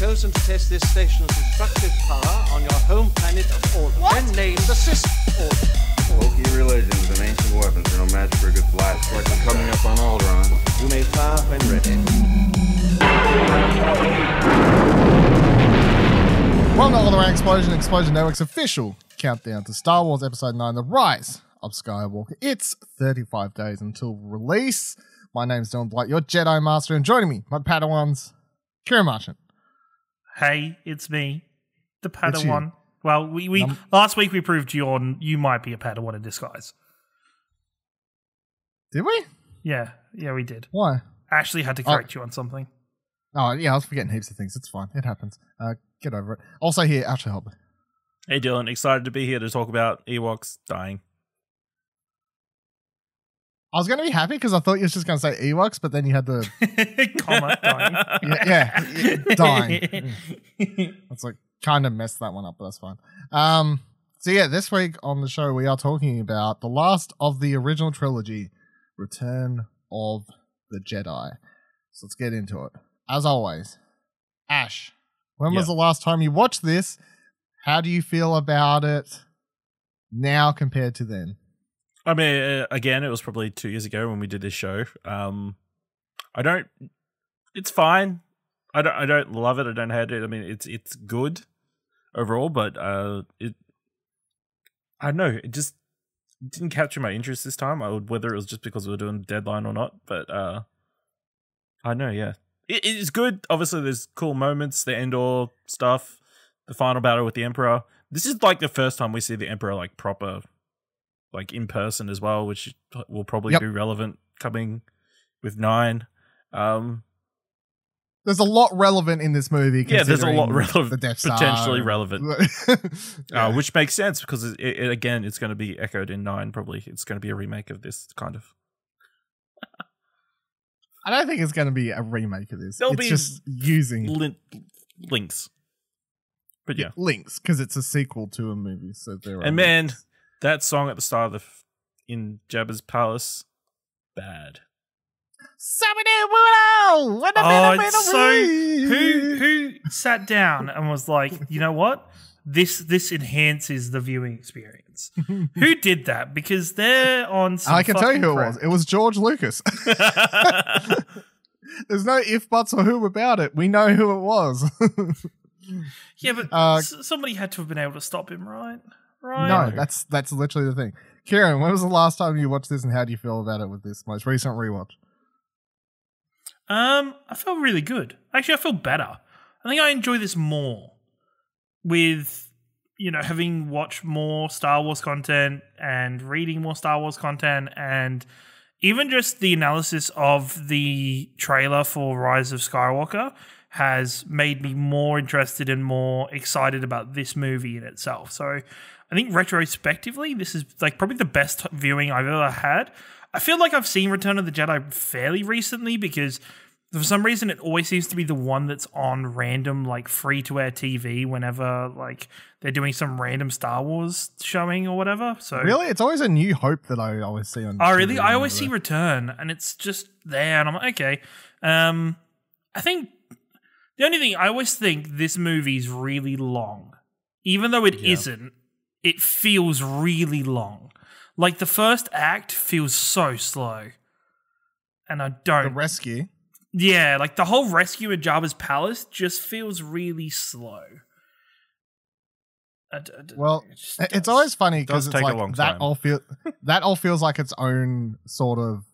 chosen to test this station's destructive power on your home planet of Alderaan. Then name the system. Alderaan. Wokey religions and ancient weapons are no match for a good blast like we're coming up on Alderaan. You may fire when ready. Welcome to Alderaan Explosion, Explosion Network's official countdown to Star Wars Episode 9 The Rise of Skywalker. It's 35 days until release. My name's Dylan Blight, your Jedi Master, and joining me, my Padawans, Ciaran Marchant. Hey, it's me, the It's you. Padawan. Well, we, we Num- last week we proved you you might be a Padawan in disguise. Did we? Yeah, yeah, we did. Why? Ashley had to Oh. correct you on something. Oh, yeah, I was forgetting heaps of things. It's fine. It happens. Uh, get over it. Also, here, Ashley Hobley. Hey Dylan, excited to be here to talk about Ewoks dying. I was going to be happy because I thought you was just going to say Ewoks, but then you had the. Comma dying. Yeah, yeah, yeah, dying. It's like kind of messed that one up, but that's fine. Um, so yeah, this week on the show we are talking about the last of the original trilogy, Return of the Jedi. So let's get into it. As always, Ash, when was the last time you watched this? How do you feel about it now compared to then? I mean, uh, again, it was probably two years ago when we did this show. Um, I don't. It's fine. I don't. I don't love it. I don't hate it. I mean, it's it's good overall, but uh, it. I don't know. It just didn't capture my interest this time. I would whether it was just because we were doing deadline or not, but uh, I know. Yeah, it, it is good. Obviously, there's cool moments. The Endor stuff, the final battle with the Emperor. This is like the first time we see the Emperor like proper like in person as well, which will probably Yep. be relevant coming with nine. Um, There's a lot relevant in this movie. Yeah, there's a lot relevant- The Death Star. potentially relevant. Yeah. uh, which makes sense because it, it, again, it's going to be echoed in nine. Probably, it's going to be a remake of this kind of. I don't think it's going to be a remake of this. There'll it's be just using Lin- links, but yeah. links because it's a sequel to a movie. So there are And man, links. That song at the start of the in Jabba's palace, bad. Oh, so who who sat down and was like, you know what? This this enhances the viewing experience. who did that? Because they're on. I can tell you who it was. It was George Lucas. There's no if, buts, or who about it. We know who it was. Yeah, but Uh, somebody had to have been able to stop him, right? Right. no, that's that's literally the thing. Ciaran, when was the last time you watched this, and how do you feel about it with this most recent rewatch? Um, I felt really good. Actually, I feel better. I think I enjoy this more with you know having watched more Star Wars content and reading more Star Wars content and even just the analysis of the trailer for Rise of Skywalker has made me more interested and more excited about this movie in itself. So I think retrospectively, this is like probably the best viewing I've ever had. I feel like I've seen Return of the Jedi fairly recently because for some reason it always seems to be the one that's on random like free to air TV whenever like they're doing some random Star Wars showing or whatever. So Really, it's always a New Hope that I always see on. Oh, really? I always see Return, and it's just there, and I'm like, okay. Um, I think the only thing I always think this movie's really long, even though it Yeah. not It feels really long. Like the first act feels so slow, and I don't. The rescue. yeah, like the whole rescue at Jabba's palace just feels really slow. I d- I d- Well, it It's does. always funny because it's take a like long that time. all feel that all feels like its own sort of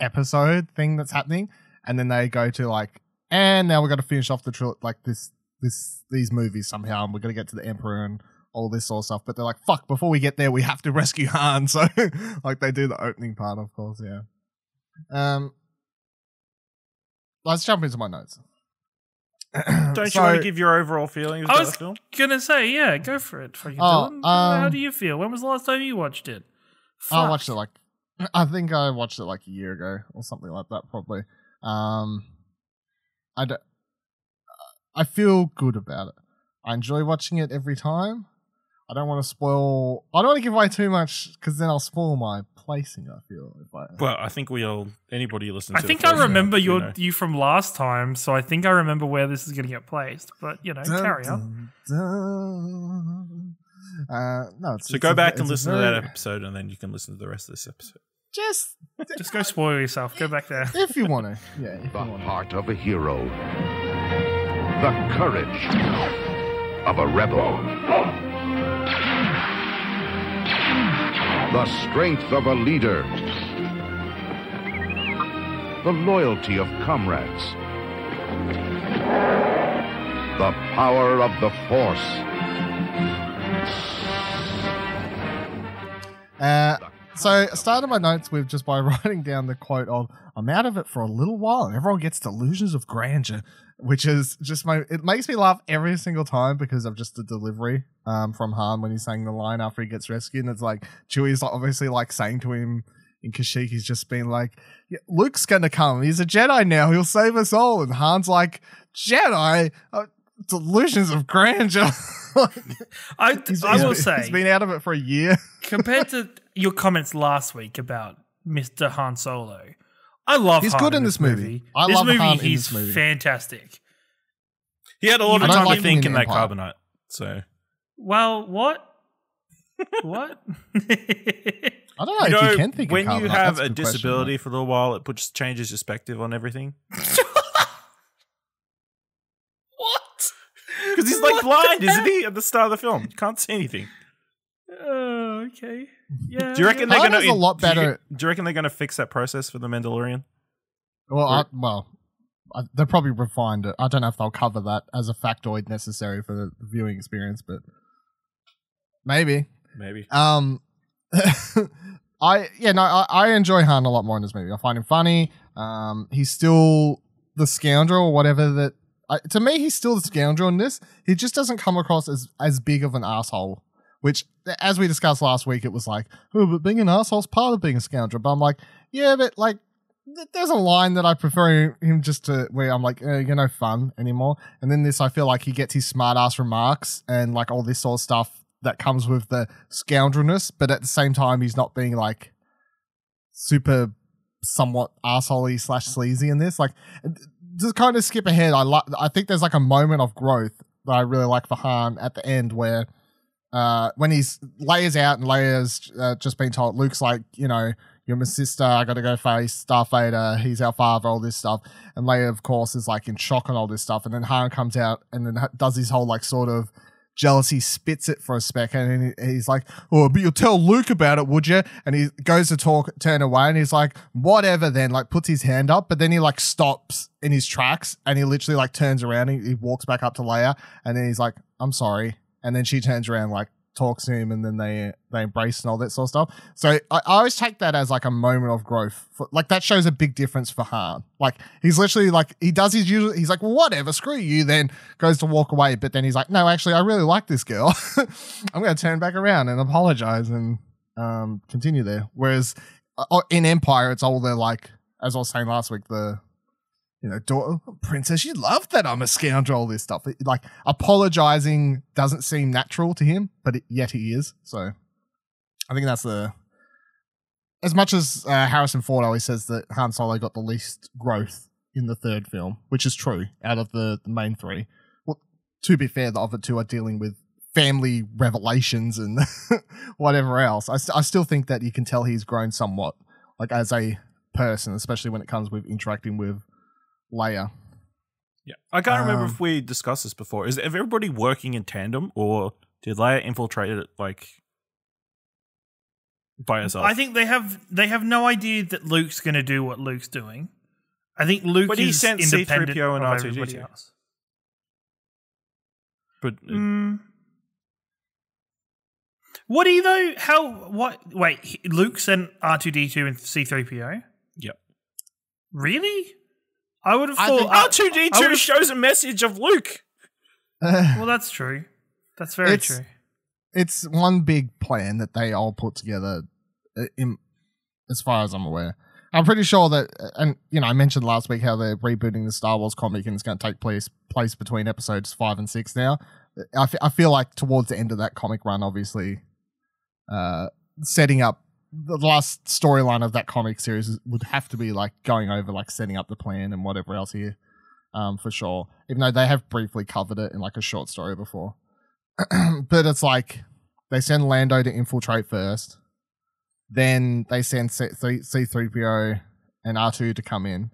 episode thing that's happening, and then they go to like, and now we're going to finish off the tril- like this this these movies somehow, and we're gonna get to the Emperor and all this sort of stuff. But they're like, fuck, before we get there, we have to rescue Han. So like they do the opening part, of course, yeah. Um, let's jump into my notes. Don't So- you want to give your overall feelings I was the gonna say, yeah, go for it. Fucking Oh, Dylan. How um, do you feel? When was the last time you watched it? I watched it like I think I watched it like a year ago or something like that probably. Um I d- I feel good about it. I enjoy watching it every time. I don't want to spoil. I don't want to give away too much because then I'll spoil my placing. I feel if I. Well, I think we all anybody listening. I to think I remember round, your know. you from last time, so I think I remember where this is going to get placed. But you know, carry on. Dun, dun. Uh, no, it's, So it's go a- back it's and a listen to that episode, and then you can listen to the rest of this episode. Just Just go spoil yourself. Go back there. if you want to. Yeah, The want to. heart of a hero. The courage of a rebel. The strength of a leader. The loyalty of comrades. The power of the Force. Uh, so I started my notes with just by writing down the quote of "I'm out of it for a little while, and everyone gets delusions of grandeur," which is just my. It makes me laugh every single time because of just the delivery um, from Han when he's saying the line after he gets rescued, and it's like Chewie's obviously like saying to him in Kashyyyk, he's just been like, yeah, "Luke's gonna come. He's a Jedi now. He'll save us all," and Han's like, "Jedi." Uh, Delusions of grandeur. I, He's- I he's will been- say, he's been out of it for a year. compared to your comments last week about Mr. Han Solo, I love He's Han good in this movie. I this love movie, Han in he's this movie. fantastic. He had a lot of time like to think in in that Empire. carbonite. So Well, what? what? I don't know you if know, you can think of when you have That's a good question, disability for a little while, it puts changes your perspective on everything. what? Because he's like What blind, isn't he? At the start of the film, you can't see anything. Oh, okay. Yeah. Do you reckon they're Han going to is a lot Do you, better- do you reckon they're going to fix that process for the Mandalorian? Well, I, well, I, they probably refined it. I don't know if they'll cover that as a factoid necessary for the viewing experience, but maybe. Maybe. Um, I yeah no, I, I enjoy Han a lot more in this movie. I find him funny. Um, he's still the scoundrel or whatever that. I, to me, he's still the scoundrel in this. He just doesn't come across as as big of an asshole. Which, as we discussed last week, it was like, oh, but being an asshole's part of being a scoundrel. But I'm like, yeah, but like, there's a line that I prefer him just to where I'm like, eh, you're no fun anymore. And then this, I feel like he gets his smart ass remarks and like all this sort of stuff that comes with the scoundrelness, but at the same time, he's not being like super somewhat assholey slash sleazy in this. Like, just kind of skip ahead. I like. I think there's like a moment of growth that I really like for Han at the end where. Uh, when he's layers out and layers uh, just been told, Luke's like, you know, you're my sister. I got to go face Starfader. He's our father. All this stuff, and Leia, of course, is like in shock and all this stuff. And then Han comes out and then does his whole like sort of jealousy, spits it for a spec, and he's like, "Oh, but you'll tell Luke about it, would you?" And he goes to talk, turn away, and he's like, "Whatever." Then like puts his hand up, but then he like stops in his tracks, and he literally like turns around. He walks back up to Leia, and then he's like, "I'm sorry." And then she turns around, like talks to him, and then they they embrace and all that sort of stuff. So I, I always take that as like a moment of growth. For, like that shows a big difference for Han. Like he's literally like he does his usual. He's like, whatever, screw you. Then goes to walk away, but then he's like, no, actually, I really like this girl. I'm going to turn back around and apologize and um continue there. Whereas uh, in Empire, it's all the like, as I was saying last week, the you know, daughter, princess, you love that I'm a scoundrel. All this stuff, like apologizing, doesn't seem natural to him, but it, yet he is. So, I think that's the. As much as uh, Harrison Ford always says that Han Solo got the least growth in the third film, which is true out of the, the main three. Well, to be fair, the other two are dealing with family revelations and whatever else. I, st- I still think that you can tell he's grown somewhat, like as a person, especially when it comes with interacting with Leia. Yeah, I can't remember Um, if we discussed this before. Is everybody working in tandem, or did Leia infiltrate it like by herself? I think they have they have no idea that Luke's going to do what Luke's doing. I think Luke But he is sent independent C-3PO and of R2D2. everybody else. but uh, Mm. Would he though? How? What? Wait, Luke sent R two D two and C three PO. Yep. Really? I would have thought. think- I- R two D I two shows a message of Luke. well, that's true. That's very It's- true. it's one big plan that they all put together uh, in, as far as I'm aware. I'm pretty sure that, uh, and you know, I mentioned last week how they're rebooting the Star Wars comic and it's going to take place place between episodes five and six now. I, f- I feel like towards the end of that comic run, obviously, uh, setting up the last storyline of that comic series would have to be like going over like setting up the plan and whatever else here, um, for sure. Even though they have briefly covered it in like a short story before, but it's like they send Lando to infiltrate first, then they send C three PO and R two to come in,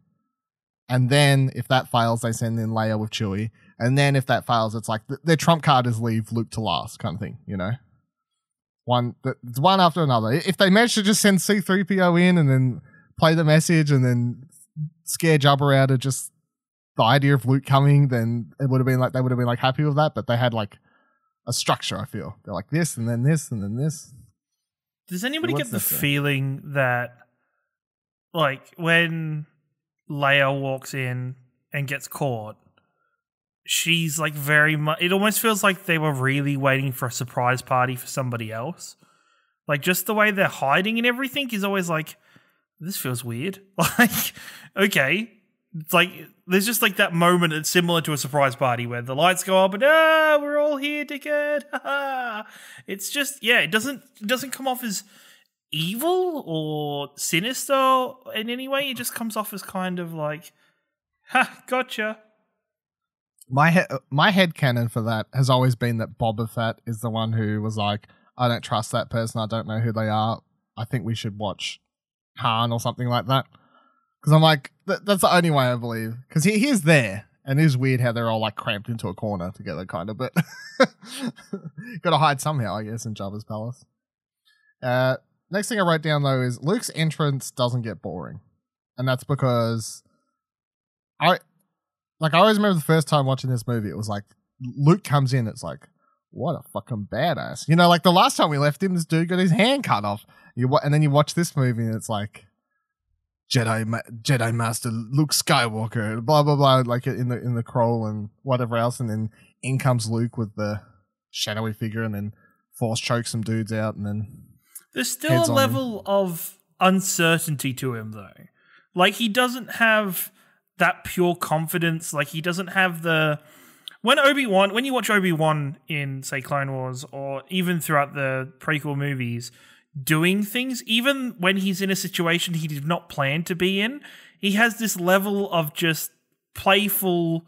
and then if that fails, they send in Leia with Chewie, and then if that fails, it's like th- their trump card is leave Luke to last kind of thing, you know. One, th- it's one after another. If they manage to just send C three PO in and then play the message and then scare Jabba out of just the idea of Luke coming, then it would have been like they would have been like happy with that. But they had like a structure. I feel they're like this and then this and then this. Does anybody What's get the this then? feeling that, like, when Leia walks in and gets caught, she's like very much. It almost feels like they were really waiting for a surprise party for somebody else. Like, just the way they're hiding and everything is always like, this feels weird. Like, okay. It's like, there's just like that moment that's similar to a surprise party where the lights go up and, ah, we're all here, dickhead. it's just, yeah, it doesn't, it doesn't come off as evil or sinister in any way. It just comes off as kind of like, ha, gotcha. My he- my head canon for that has always been that Boba Fett is the one who was like, I don't trust that person. I don't know who they are. I think we should watch Han or something like that. Because I'm like, th- that's the only way I believe. Because he, he is there. And it is weird how they're all like cramped into a corner together, kind of. But gotta hide somehow, I guess, in Jabba's palace. Uh, next thing I wrote down though is Luke's entrance doesn't get boring, and that's because I like I always remember the first time watching this movie. It was like Luke comes in. It's like what a fucking badass. You know, like the last time we left him, this dude got his hand cut off. You wa- and then you watch this movie and it's like Jedi Ma- Jedi Master Luke Skywalker, blah blah blah, like in the in the crawl and whatever else, and then in comes Luke with the shadowy figure, and then force chokes some dudes out, and then There's still a level of uncertainty to him, though. Like he doesn't have that pure confidence. Like he doesn't have the when Obi Wan, when you watch Obi Wan in say Clone Wars or even throughout the prequel movies, doing things, even when he's in a situation he did not plan to be in, he has this level of just playful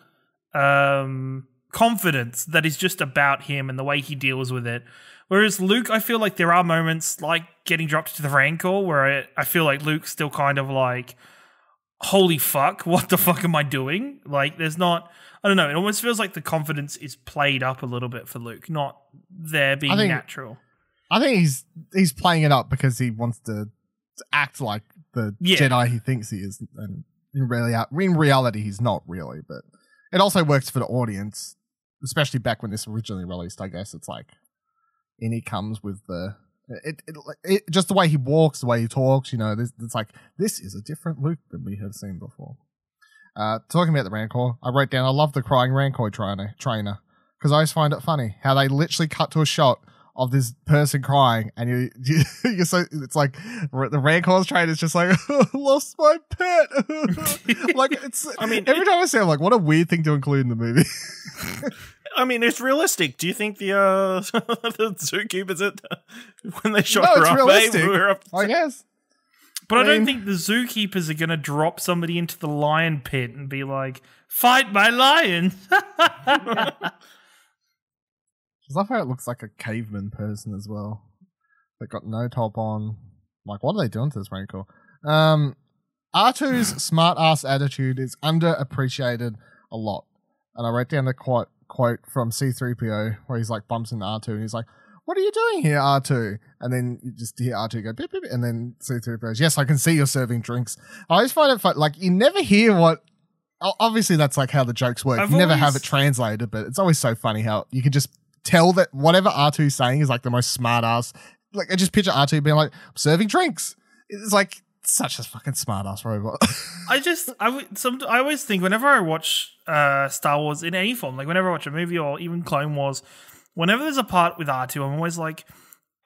um, confidence that is just about him and the way he deals with it. Whereas Luke, I feel like there are moments like getting dropped to the Rancor where I, I feel like Luke's still kind of like, holy fuck, what the fuck am I doing? Like, there's not, I don't know, it almost feels like the confidence is played up a little bit for Luke, not there being I think- natural. I think he's he's playing it up because he wants to, to act like the Yeah. Jedi he thinks he is, and in reality, in reality, he's not really. But it also works for the audience, especially back when this originally released. I guess it's like, in he comes with the it, it, it just the way he walks, the way he talks. You know, this, it's like this is a different Luke than we have seen before. Uh, talking about the Rancor, I wrote down I love the crying Rancor trainer trainer because I always find it funny how they literally cut to a shot of this person crying, and you, you you're so it's like the Rancor's trainer is just like lost my pet. like it's. I mean, every time I say, it, I'm like, what a weird thing to include in the movie. I mean, it's realistic. Do you think the uh the zookeepers at when they shot no, her it's up, realistic. eh, we were up- I guess. But I, I don't think the zookeepers are going to drop somebody into the lion pit and be like, fight my lion. I love how it looks like a caveman person as well. They got no top on. Like, what are they doing to this Rancor? Um, R2's smart ass attitude is underappreciated a lot. And I wrote down the quote quote from C3PO where he's like bumps into R2 and he's like, What are you doing here, R2? And then you just hear R2 go beep, beep, and then C3PO goes, Yes, I can see you're serving drinks. I always find it fun. Like, you never hear what. Obviously, that's like how the jokes work. I've you never have it translated, but it's always so funny how you can just tell that whatever R2's saying is like the most smart ass. Like, I just picture R2 being like, serving drinks. It's like such a fucking smart ass robot. I just, I would, some, I always think whenever I watch uh, Star Wars in any form, like whenever I watch a movie or even Clone Wars, whenever there's a part with R2, I'm always like,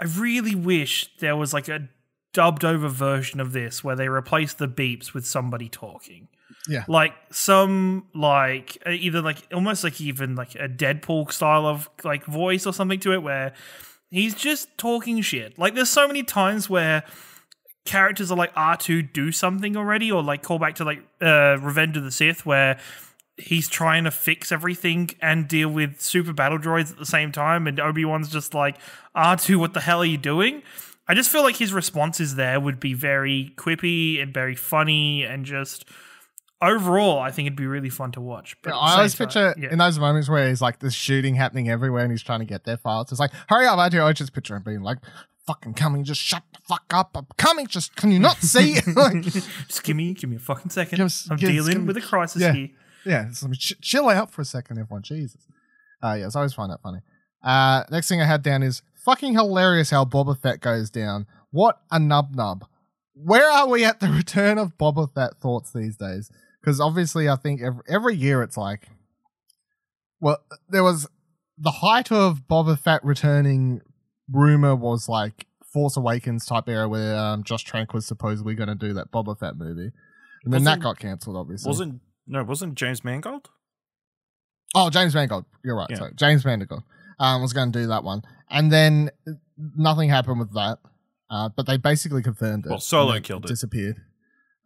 I really wish there was like a dubbed over version of this where they replace the beeps with somebody talking. Yeah. like some like uh, either like almost like even like a Deadpool style of like voice or something to it where he's just talking shit. Like there's so many times where characters are like R2 do something already or like call back to like uh Revenge of the Sith where he's trying to fix everything and deal with super battle droids at the same time and Obi-Wan's just like R2 what the hell are you doing? I just feel like his responses there would be very quippy and very funny and just overall I think it'd be really fun to watch. But Yeah, I always same picture yeah. in those moments where he's like there's shooting happening everywhere and he's trying to get their files. It's like, hurry up, I do. I just picture him being like, fucking coming, just shut the fuck up. I'm coming, just can you not see? like, Just give me, give me a fucking second. Just I'm give- dealing give with a crisis Yeah. here. yeah, so ch- chill out for a second, everyone. Jesus. Uh, yeah, so I always find that funny. Uh, next thing I had down is fucking hilarious how Boba Fett goes down. What a nub nub. Where are we at the return of Boba Fett thoughts these days? Because obviously, I think every, every year it's like, well, there was the height of Boba Fett returning rumor was like Force Awakens type era where um, Josh Trank was supposedly going to do that Boba Fett movie. And then that Wasn't- got cancelled, obviously. Wasn't no, wasn't James Mangold? Oh, James Mangold. You're right. Yeah. Sorry. James Mangold um, was going to do that one. And then uh, nothing happened with that. Uh, but they basically confirmed it. Well, Solo killed it. Disappeared.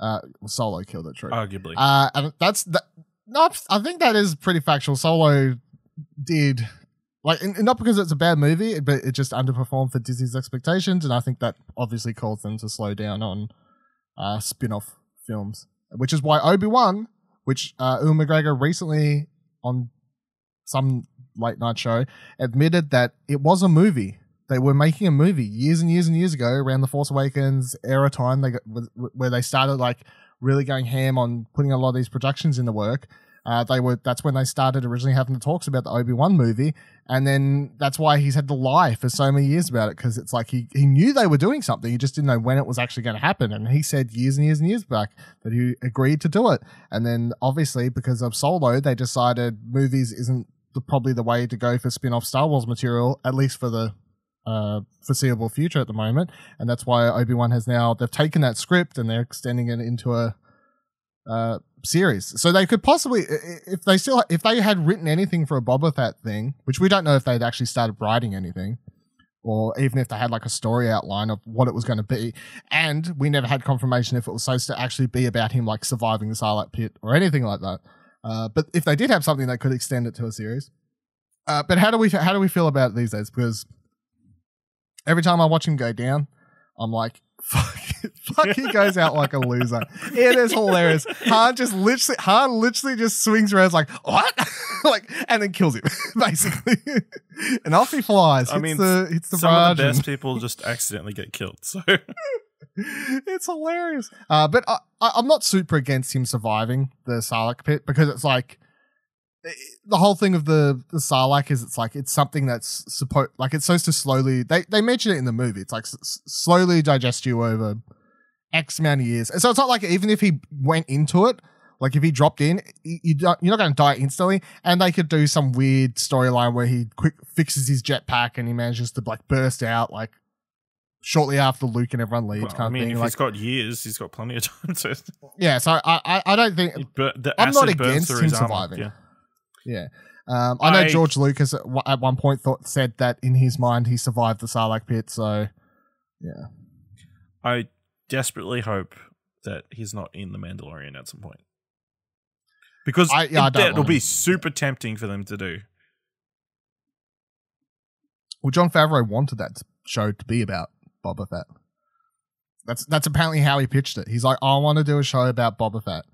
Uh, well, Solo killed it, true. Arguably. Uh, and that's that. No, I think that is pretty factual. Solo did like and and not because it's a bad movie, but it just underperformed for Disney's expectations, and I think that obviously caused them to slow down on uh, spin-off films, which is why Obi Wan, which uh, Ewan McGregor recently on some late night show admitted that it was a movie. They were making a movie years and years and years ago around the Force Awakens era time. They got, where they started like really going ham on putting a lot of these productions in the work. Uh, they were that's when they started originally having the talks about the Obi Wan movie, and then that's why he's had to lie for so many years about it because it's like he he knew they were doing something, he just didn't know when it was actually going to happen, and he said years and years and years back that he agreed to do it, and then obviously because of Solo, they decided movies isn't the, probably the way to go for spin off Star Wars material, at least for the uh, foreseeable future at the moment, and that's why Obi Wan has now they've taken that script and they're extending it into a uh, series. So they could possibly, if they still, if they had written anything for a Boba Fett thing, which we don't know if they'd actually started writing anything, or even if they had like a story outline of what it was going to be, and we never had confirmation if it was supposed to actually be about him like surviving the Sarlacc pit or anything like that. Uh, but if they did have something that could extend it to a series, uh, but how do we how do we feel about it these days? Because every time I watch him go down, I'm like, fuck, fuck, he goes out like a loser. It is hilarious. Han just literally, Han literally just swings around like, what? like, and then kills him, basically. and off he flies. I mean, the, hits the Some of the and- best people just accidentally get killed. So it's hilarious. Uh, but I, I'm not super against him surviving the Sarlacc pit because it's like the whole thing of the the Sarlacc is it's like it's something that's supposed like it's supposed to slowly. They they mention it in the movie. It's like slowly digest you over X amount of years. And so it's not like even if he went into it. Like if he dropped in, you you're not going to die instantly, and they could do some weird storyline where he quick fixes his jetpack and he manages to like burst out like shortly after Luke and everyone leaves. well, kind I of mean, thing. if like, he's got years, he's got plenty of time to. yeah, so I, I, I don't think. Bur- the I'm not against him surviving. Yeah. Yeah, um, I know I- George Lucas at, one- at one point thought said that in his mind he survived the Sarlacc pit. So yeah, I desperately hope that he's not in the Mandalorian at some point. Because I- yeah, I it, don't that'll be him. super tempting for them to do. well, Jon Favreau wanted that show to be about Boba Fett. That's that's apparently how he pitched it. He's like, I want to do a show about Boba Fett,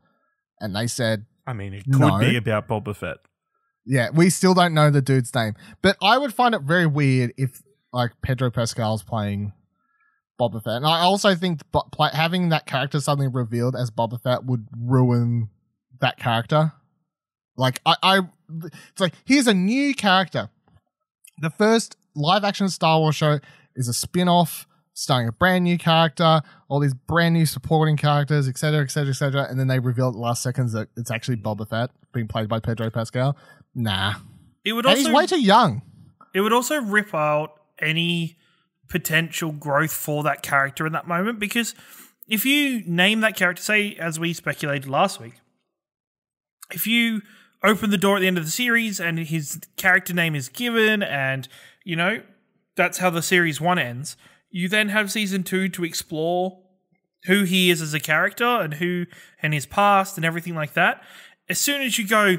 and they said, I mean, it could No. be about Boba Fett. Yeah, we still don't know the dude's name, but I would find it very weird if like Pedro Pascal's playing Boba Fett, and I also think having that character suddenly revealed as Boba Fett would ruin that character. Like I, I, it's like here's a new character. The first live action Star Wars show is a spin off starring a brand new character, all these brand new supporting characters, etc., etc., etc., and then they reveal at the last seconds that it's actually Boba Fett being played by Pedro Pascal. Nah, It would and also he's way too young. it would also rip out any potential growth for that character in that moment because if you name that character, say as we speculated last week, if you open the door at the end of the series and his character name is given and you know that's how the series one ends you then have season two to explore who he is as a character and who and his past and everything like that as soon as you go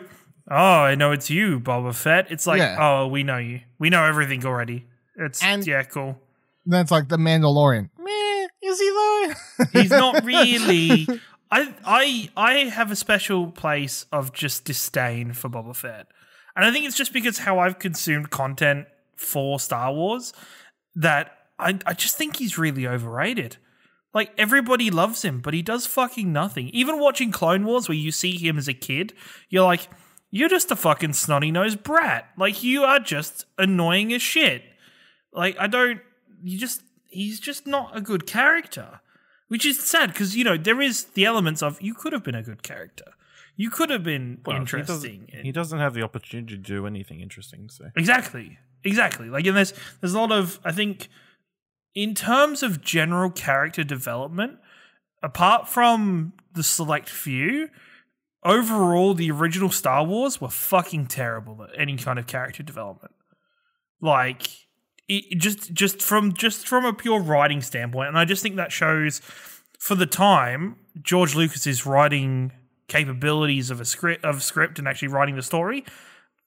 oh i know it's you boba fett it's like Yeah. oh we know you we know everything already it's And- yeah cool That's like the Mandalorian. Meh, is he though? he's not really I I I have a special place of just disdain for Boba Fett. And I think it's just because how I've consumed content for Star Wars that I I just think he's really overrated. Like everybody loves him, but he does fucking nothing. Even watching Clone Wars where you see him as a kid, you're like you're just a fucking snotty nosed brat. Like you are just annoying as shit. Like I don't you just he's just not a good character. Which is sad because you know there is the elements of you could have been a good character. You could have been Well, he interesting. doesn't- He doesn't have the opportunity to do anything interesting. So Exactly. Exactly. Like and there's there's a lot of I think in terms of general character development, apart from the select few, overall the original Star Wars were fucking terrible at any kind of character development. Like it, just just from just from a pure writing standpoint, and I just think that shows for the time George Lucas's writing capabilities of a script of script and actually writing the story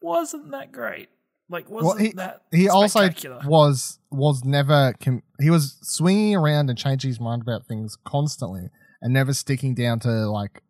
wasn't that great. Like wasn't Well, he, that he also was was never com- he was swinging around and changing his mind about things constantly and never sticking down to like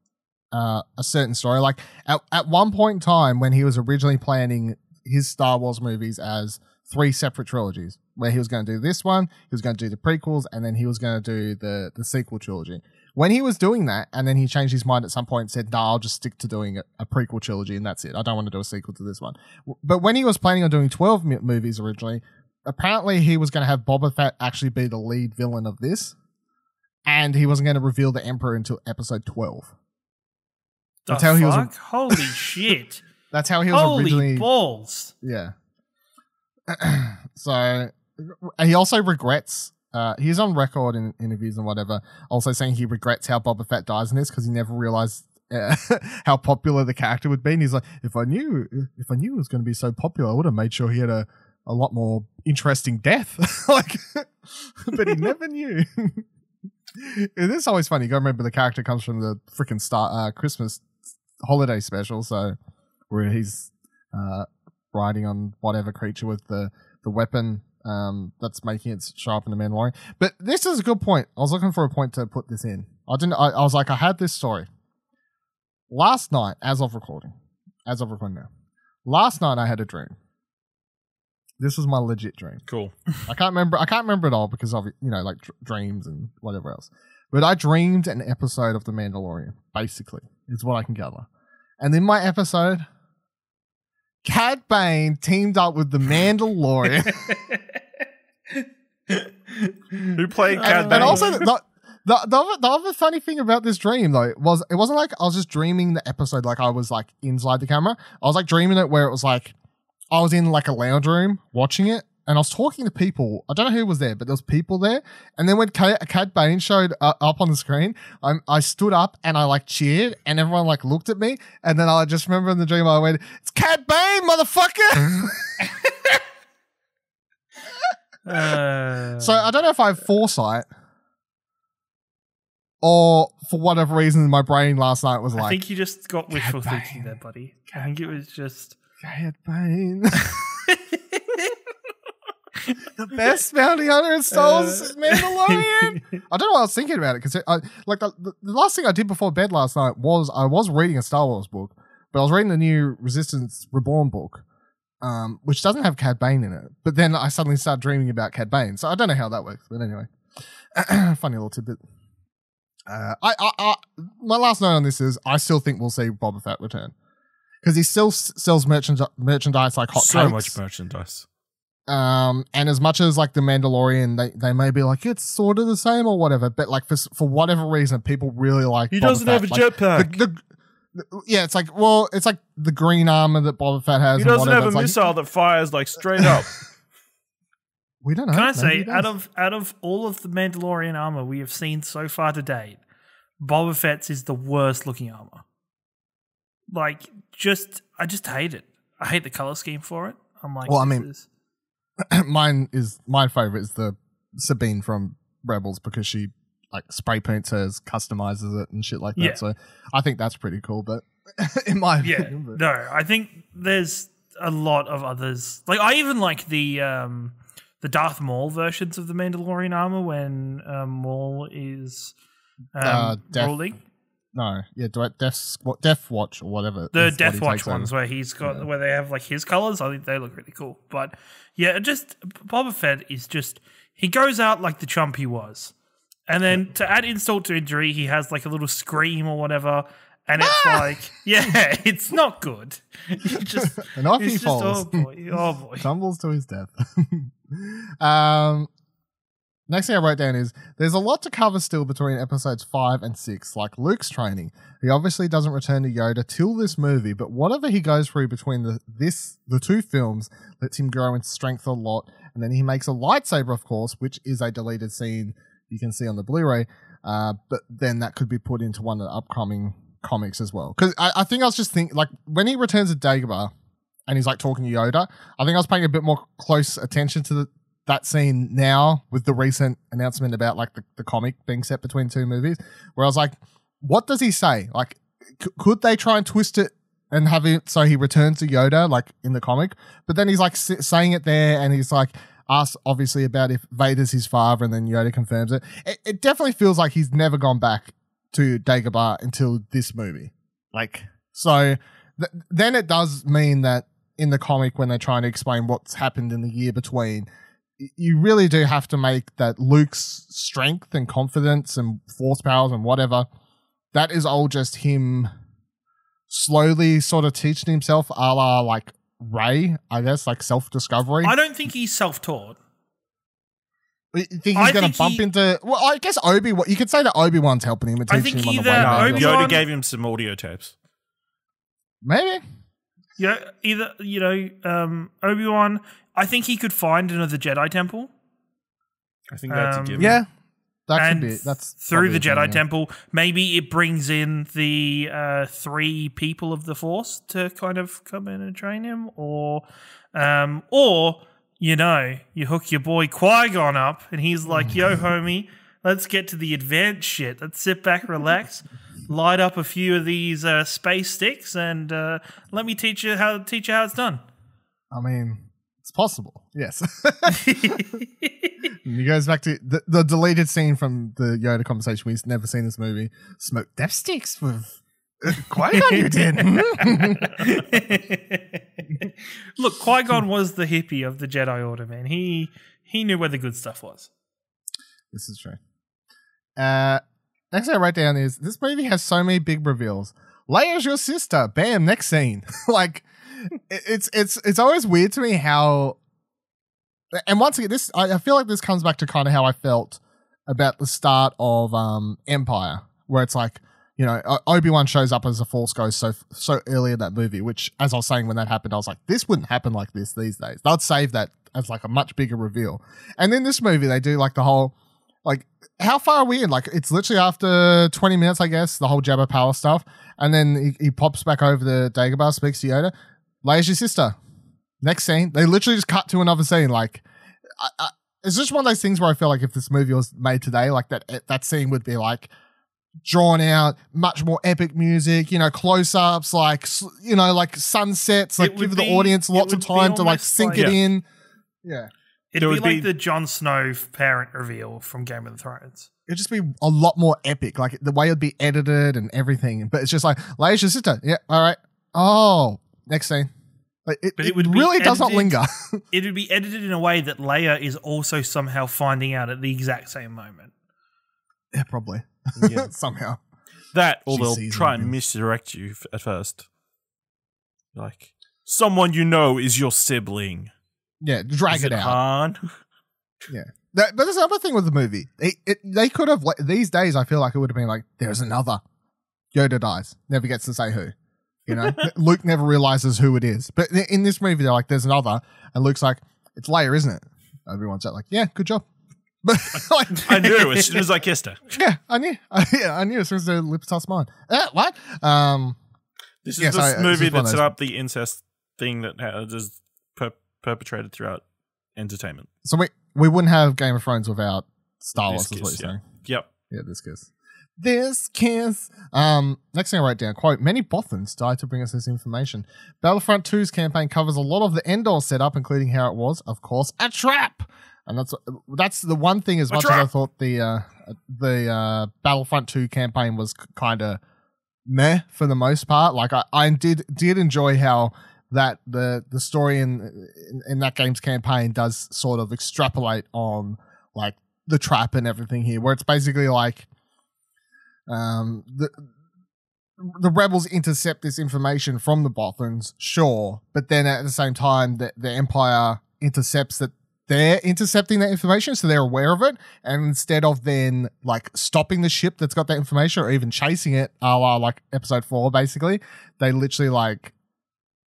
uh, a certain story. Like at at one point in time when he was originally planning his Star Wars movies as three separate trilogies, where he was going to do this one, he was going to do the prequels, and then he was going to do the the sequel trilogy. When he was doing that, and then he changed his mind at some point and said, "No, I'll just stick to doing a, a prequel trilogy, and that's it. I don't want to do a sequel to this one." But when he was planning on doing twelve mo- movies originally, apparently he was going to have Boba Fett actually be the lead villain of this, and he wasn't going to reveal the Emperor until episode twelve. That's how he was- Holy shit! That's how he was Holy originally. balls! Yeah. so he also regrets. Uh, he's on record in interviews and whatever, also saying he regrets how Boba Fett dies in this because he never realized uh, how popular the character would be. And he's like, if I knew, if I knew it was going to be so popular, I would have made sure he had a, a lot more interesting death. like, but he never knew. it is always funny. You gotta remember the character comes from the freaking star uh, Christmas holiday special, so where he's uh, riding on whatever creature with the the weapon um, that's making it show up in the Mandalorian. But this is a good point. I was looking for a point to put this in. I didn't. I, I was like, I had this story last night, as of recording, as of recording now. Last night, I had a dream. This was my legit dream. cool. I can't remember. I can't remember it all because of you know like dr- dreams and whatever else. But I dreamed an episode of The Mandalorian. Basically, is what I can gather. And in my episode, Cad Bane teamed up with the Mandalorian. Who played and, Cad and Bane? also the, the, the, other, the other funny thing about this dream though was it wasn't like I was just dreaming the episode like I was like inside the camera. I was like dreaming it where it was like I was in like a lounge room watching it and I was talking to people. I don't know who was there, but there was people there. And then when Cad, Cad Bane showed uh, up on the screen, I, I stood up and I like cheered and everyone like looked at me. And then I just remember in the dream I went, "It's Cad Bane, motherfucker!" Uh, So I don't know if I have foresight or for whatever reason my brain last night was like, I think you just got wishful thinking there, buddy. I think it was just. Cad Bane. the best bounty hunter in Star Wars is Mandalorian. I don't know what I was thinking about it because I like the, the the last thing I did before bed last night was I was reading a Star Wars book, but I was reading the new Resistance Reborn book, um, which doesn't have Cad Bane in it. But then I suddenly started dreaming about Cad Bane, so I don't know how that works. But anyway, funny little tidbit. Uh, I, I, I, my last note on this is I still think we'll see Boba Fett return because he still s- sells merchand- merchandise like hot so cakes. much merchandise. Um, and as much as like the Mandalorian, they, they may be like it's sort of the same or whatever, but like for for whatever reason, people really like. He Boba doesn't Fett. have a Like, jetpack. The, the, the- yeah, it's like well, it's like the green armor that Boba Fett has. He doesn't whatever. have a It's like- missile that fires like straight up. We don't know. Can I Maybe say, out of out of all of the Mandalorian armor we have seen so far to date, Boba Fett's is the worst looking armor. Like, just I just hate it. I hate the color scheme for it. I'm like, Well, I mean- is- mine is my favorite is the Sabine from Rebels because she like spray paints hers, customizes it, and shit like that. Yeah. So I think that's pretty cool. But in my yeah, opinion, but- no, I think there's a lot of others. Like, I even like the um the Darth Maul versions of the Mandalorian armor when um, Maul is um, Uh, Death- ruling. No, yeah, Death Squ- Death Watch or whatever. the is what Death Watch takes over. ones where he's got where they have like his colors. I think they look really cool. But yeah, just Boba Fett is just he goes out like the chump he was, and then to add insult to injury, he has like a little scream or whatever, and it's Ah! like yeah, it's not good. He just And off he just, falls. oh boy, oh boy. tumbles to his death. um, next thing I wrote down is there's a lot to cover still between episodes five and six, like Luke's training. He obviously doesn't return to Yoda till this movie, but whatever he goes through between the this the two films lets him grow in strength a lot. And then he makes a lightsaber, of course, which is a deleted scene you can see on the Blu-ray. Uh, but then that could be put into one of the upcoming comics as well. Because I, I think I was just thinking, like when he returns to Dagobah, and he's like talking to Yoda. I think I was paying a bit more close attention to the, that scene now with the recent announcement about like the, the comic being set between two movies, where I was like, what does he say? Like, c- could they try and twist it and have it so he returns to Yoda like in the comic? But then he's like s- saying it there, and he's like asks obviously about if Vader's his father, and then Yoda confirms it. It, it definitely feels like he's never gone back to Dagobah until this movie. Like, so th- then it does mean that in the comic, when they're trying to explain what's happened in the year between, you really do have to make that Luke's strength and confidence and force powers and whatever, that is all just him slowly sort of teaching himself a la like Rey, I guess, like self discovery. I don't think he's self-taught. You think he's going to bump he- into? Well, I guess Obi. You could say that Obi Wan's helping him and I teaching think him on the either way. No, maybe. Obi-Wan- Yoda gave him some audio tapes. Maybe. Yeah, either you know, um, Obi Wan. I think he could find another Jedi temple. I think that's Um, a given. Yeah, that and could be. That's through the Jedi thing, yeah. Temple. Maybe it brings in the uh, three people of the Force to kind of come in and train him, or, um, or you know, you hook your boy Qui Gon up, and he's like, "Yo, homie, let's get to the advanced shit. Let's sit back, relax." Light up a few of these uh, space sticks, and uh, let me teach you how teach you how it's done. I mean, it's possible. Yes. He goes back to the, the deleted scene from the Yoda conversation. We've never seen this movie. Smoke death sticks with Qui Gon. You did. Look, Qui Gon was the hippie of the Jedi Order, man. He he knew where the good stuff was. this is true. Uh, next thing I write down is this movie has so many big reveals. Leia's your sister. Bam. Next scene. like it's it's it's always weird to me how. And once again, this I, I feel like this comes back to kind of how I felt about the start of um Empire, where it's like you know Obi Wan shows up as a Force Ghost so so early in that movie. Which, as I was saying when that happened, I was like, this wouldn't happen like this these days. They'd save that as like a much bigger reveal. And in this movie, they do like the whole like how far are we in? Like it's literally after 20 minutes, I guess, the whole Jabba Power stuff. And then he, he pops back over the Dagobah, speaks to Yoda. Leia's your sister. Next scene, they literally just cut to another scene. Like, I, I, it's just one of those things where I feel like if this movie was made today, like that eh, that scene would be like drawn out, much more epic music, you know, close ups, like you know, like sunsets, like give the be- audience lots of time to like sink it Yeah. in. Yeah. It'd There be like be- the Jon Snow parent reveal from Game of Thrones. it'd just be a lot more epic, like the way it'd be edited and everything. But it's just like Leia's your sister. Yeah, all right. Oh, next scene. Like, it, But it, it would be really does not linger. It would be edited in a way that Leia is also somehow finding out at the exact same moment. yeah, probably Yeah. somehow. That, or She they'll try and misdirect you at first. Like, someone you know is your sibling. Yeah, drag Is it, out. Han? Yeah. That, but there's another thing with the movie. It, it, they could have like, these days. I feel like it would have been like, there's another. Yoda dies, never gets to say who. You know, Luke never realizes who it is. But in this movie, they're like, there's another, and Luke's like, it's Leia, isn't it? Everyone's like, yeah, good job. But like, I knew as soon as I kissed her. yeah, I knew. yeah, I knew as soon as the lips touched mine. Uh, what? Um, This is the movie that set up the incest thing that ha- is per- perpetrated throughout entertainment. So we we wouldn't have Game of Thrones without Star Wars, This is what you're yeah. saying. Yep. Yeah, this kiss. This kiss. Um, next thing I wrote down, quote, many Bothans died to bring us this information. Battlefront 2's campaign covers a lot of the Endor setup, including how it was, of course, a trap. And that's that's the one thing as A much as I thought the uh, the uh, Battlefront 2 campaign was kind of meh for the most part. Like I, I did did enjoy how that the the story in, in in that game's campaign does sort of extrapolate on like the trap and everything here, where it's basically like um the the rebels intercept this information from the Bothans, sure, but then at the same time, the, the Empire intercepts that they're intercepting that information, so they're aware of it, and instead of then like stopping the ship that's got that information or even chasing it, a la like Episode Four, basically, they literally like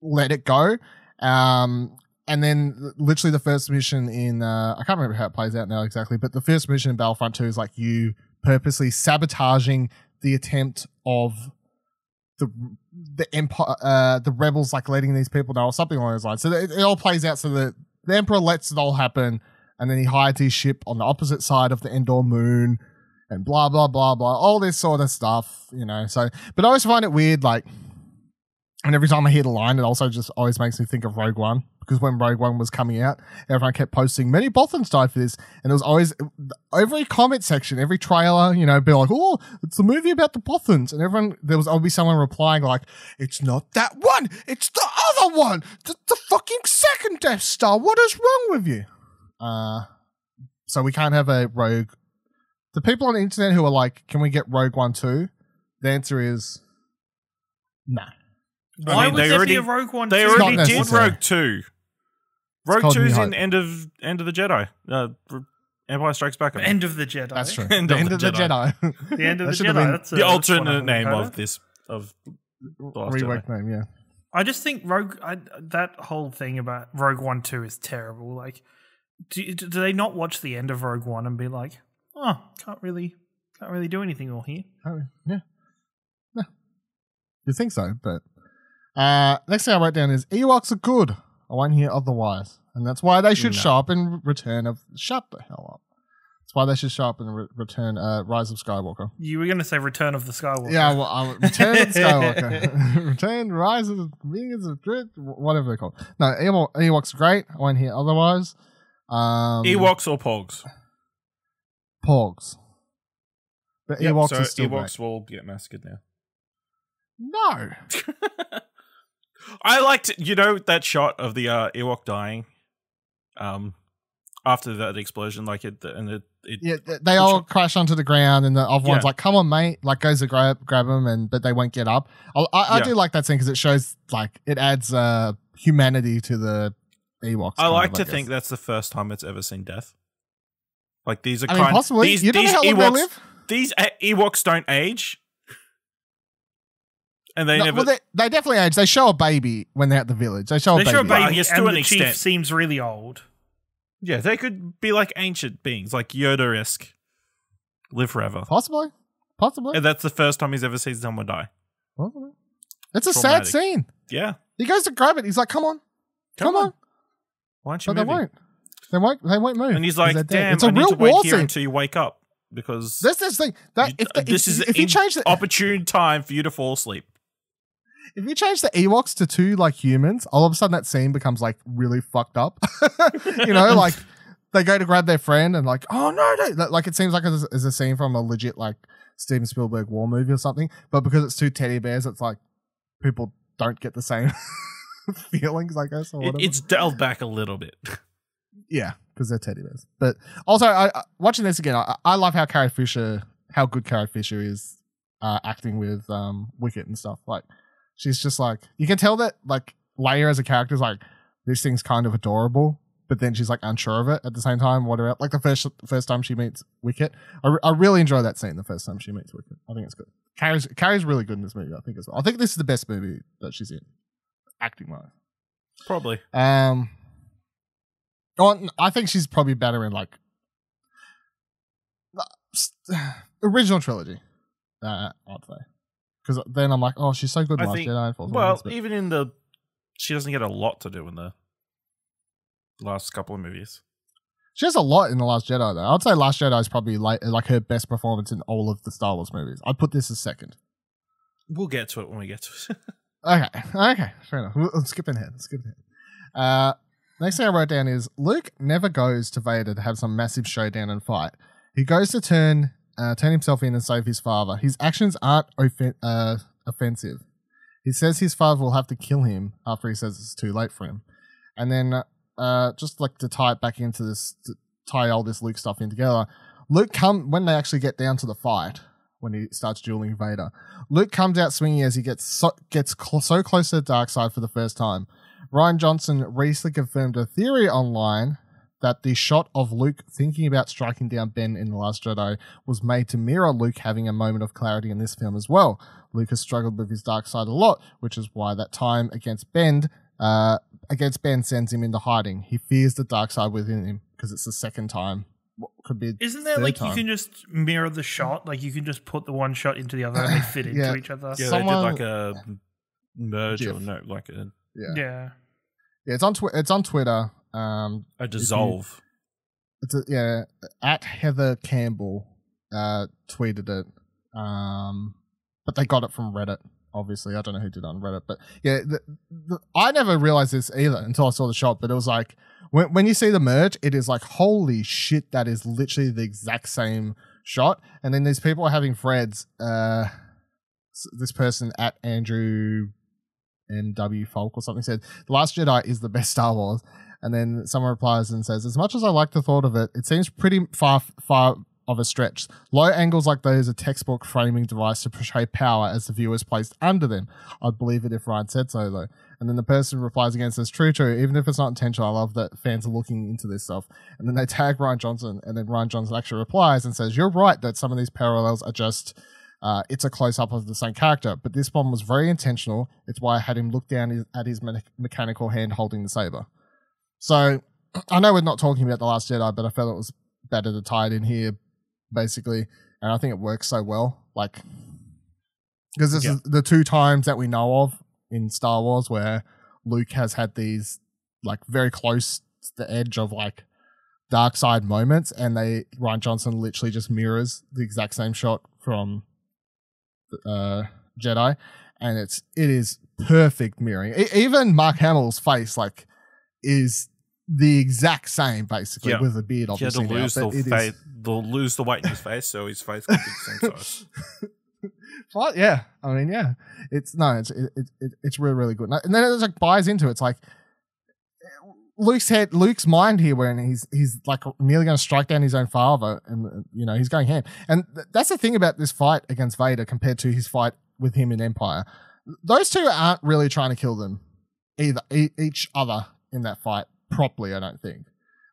let it go. Um, and then literally the first mission in uh, I can't remember how it plays out now exactly, but the first mission in Battlefront 2 is like you purposely sabotaging the attempt of the the empire uh, the rebels like letting these people know or something along those lines. So it, it all plays out so that the emperor lets it all happen and then he hides his ship on the opposite side of the Endor moon and blah blah blah blah all this sort of stuff, you know. So but I always find it weird like and every time I hear the line, it also just always makes me think of Rogue One because when Rogue One was coming out, everyone kept posting many Bothans died for this, and it was always every comment section, every trailer, you know, be like, "Oh, it's a movie about the Bothans," and everyone there was always someone replying like, "It's not that one, it's the other one, the, the fucking second Death Star. What is wrong with you?" Uh, so we can't have a Rogue. The people on the internet who are like, "Can we get Rogue One too?" The answer is, nah. Why I mean, would they there already- be a Rogue One? They already did. Rogue Two. Rogue called Two is in End of End of the Jedi. Uh, Empire Strikes Back. I mean. End of the Jedi. That's true. End the of end the of the Jedi. Jedi. The end of the Jedi. That's a, the that's alternate haven't name of this of the Last remake name. Yeah. I just think Rogue I, that whole thing about Rogue One Two is terrible. Like, do, do they not watch the end of Rogue One and be like, "Oh, can't really, can't really do anything all here." Oh, yeah. No. You think so, but uh next thing I wrote down is Ewoks are good. I won't hear otherwise. And that's why they should No. show up in Return of Shut the hell up. That's why they should show up in Re- Return uh Rise of Skywalker. You were going to say Return of the Skywalker. Yeah, well, uh, Return of Skywalker. Return, Rise of the Wings of Dread, whatever they're called. No, Ewok, Ewoks are great. I won't hear otherwise. Um, Ewoks or Pogs? Pogs. But Yep, Ewoks so are still Ewoks will get massacred now. No. I liked, you know, that shot of the uh, Ewok dying. Um, after that explosion, like it, and it, it Yeah, th- they all crash onto the ground, and the other one's Yeah. like, "Come on, mate!" Like goes to grab grab them, and but they won't get up. I, I, I Yeah. do like that scene because it shows like it adds uh humanity to the Ewoks. I like of, to guess. think that's the first time it's ever seen death. Like these are I mean, possibly. These, You don't know these how long they Ewoks, live. These uh, Ewoks don't age, and they No, never. well, they, they definitely age. They show a baby when they're at the village. They show a baby. show a Well, I baby, guess to and an the chief seems really old. yeah, they could be like ancient beings, like Yoda esque, live forever. Possibly, possibly, And that's the first time he's ever seen someone die. possibly. It's a sad scene. Yeah, He goes to grab it. He's like, "Come on, come, on. Why aren't you But they won't. They won't. They won't move. And he's like, "Damn, it's a I need real to wait war here scene. until you wake up because That's this thing. That you- if, the, this if, is if you in- change the opportune time for you to fall asleep." If you change the Ewoks to two like humans, all of a sudden that scene becomes like really fucked up. you know, like they go to grab their friend and like, oh no, no, like it seems like it's, it's a scene from a legit like Steven Spielberg war movie or something. But because it's two teddy bears, it's like people don't get the same feelings, I guess. Or whatever. it's delved back a little bit. Yeah, because they're teddy bears. But also, I, I watching this again, I, I love how Carrie Fisher, how good Carrie Fisher is uh, acting with um, Wicket and stuff. Like, she's just like you can tell that like Leia as a character is like this thing's kind of adorable, but then she's like unsure of it at the same time. Whatever, like the first first time she meets Wicket, I, I really enjoy that scene. The first time she meets Wicket, I think it's good. Carrie's Carrie's really good in this movie. I think as well. I think this is the best movie that she's in, acting wise. Probably. Um, oh, I think she's probably better in like original trilogy. Uh, I'd say because then I'm like, oh, she's so good in I Last think- Jedi. Force Well, Awakens, but- even in the, she doesn't get a lot to do in the last couple of movies. she has a lot in the Last Jedi though. I'd say Last Jedi is probably like like her best performance in all of the Star Wars movies. I'd put this as second. We'll get to it when we get to it. Okay, okay, fair enough. We'll, we'll skip ahead. Skip ahead. Uh, next thing I wrote down is Luke never goes to Vader to have some massive showdown and fight. He goes to turn uh, turn himself in and save his father. His actions aren't uh, offensive. He says his father will have to kill him after he says it's too late for him. And then, uh, just like to tie it back into this, tie all this Luke stuff in together. Luke come when they actually get down to the fight when he starts dueling Vader. Luke comes out swinging as he gets so, gets cl- so close to the dark side for the first time. Rian Johnson recently confirmed a theory online that the shot of Luke thinking about striking down Ben in The Last Jedi was made to mirror Luke having a moment of clarity in this film as well. Luke has struggled with his dark side a lot, which is why that time against Ben, uh, against Ben sends him into hiding. He fears the dark side within him because it's the second time. What could be Isn't there like time. you can just mirror the shot? Like you can just put the one shot into the other and they fit into Yeah. each other. Yeah, Someone- they did like a merge or no, like a, yeah. Yeah. Yeah, it's on twi- it's on Twitter. Um, a dissolve. it's a, yeah at Heather Campbell uh tweeted it. Um, but they got it from Reddit. Obviously, I don't know who did it on Reddit, but yeah, the, the, I never realized this either until I saw the shot. But it was like when when you see the merge, it is like holy shit, that is literally the exact same shot. And then these people are having threads. Uh, this person at Andrew NW Folk or something said, The Last Jedi is the best Star Wars. And then someone replies and says, As much as I like the thought of it, it seems pretty far, far of a stretch. Low angles like those are textbook framing device to portray power as the viewer is placed under them. I'd believe it if Rian said so, though. And then the person replies again says, True, true. Even if it's not intentional, I love that fans are looking into this stuff. And then they tag Rian Johnson, and then Rian Johnson actually replies and says, You're right that some of these parallels are just uh, it's a close up of the same character, but this one was very intentional. It's why I had him look down his, at his me- mechanical hand holding the saber. So I know we're not talking about the Last Jedi, but I felt it was better to tie it in here, basically, and I think it works so well. Like because this Yeah. is the two times that we know of in Star Wars where Luke has had these like very close to the edge of like dark side moments, and they Rian Johnson literally just mirrors the exact same shot from uh, Jedi, and it's it is perfect mirroring. E- even Mark Hamill's face like is the exact same basically Yeah. with a beard. obviously. He had to Obviously, now, lose the but it is- fa- the lose the weight in his face, so his face could be the same size. But yeah, I mean, yeah, it's no, it's it, it, it, it's really really good. And then it like buys into it. It's like Luke's head, Luke's mind here, when he's he's like nearly going to strike down his own father, and you know he's going ham. And th- that's the thing about this fight against Vader compared to his fight with him in Empire. Those two aren't really trying to kill them either e- each other in that fight properly. I don't think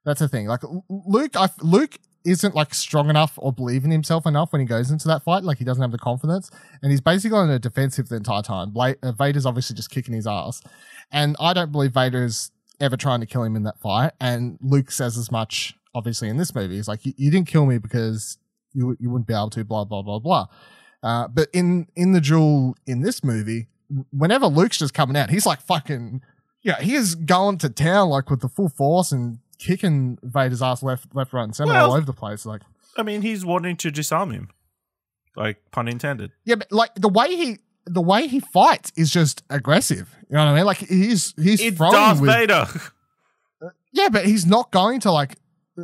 that's the thing. Like Luke, I, Luke isn't like strong enough or believe in himself enough when he goes into that fight. Like he doesn't have the confidence, and he's basically on a defensive the entire time. Uh, Vader's obviously just kicking his ass, and I don't believe Vader is ever trying to kill him in that fight. And Luke says as much, obviously, in this movie. He's like, "You, you didn't kill me because you you wouldn't be able to." Blah blah blah blah. Uh, but in in the duel in this movie, whenever Luke's just coming out, he's like fucking yeah, he is going to town like with the full force and kicking Vader's ass left, left, right, and center Well- all over the place. Like, I mean, he's wanting to disarm him, like pun intended. yeah, but like the way he, the way he fights is just aggressive. You know what I mean? Like he's he's It's throwing Darth with, Vader. Uh, yeah, but he's not going to like. Uh,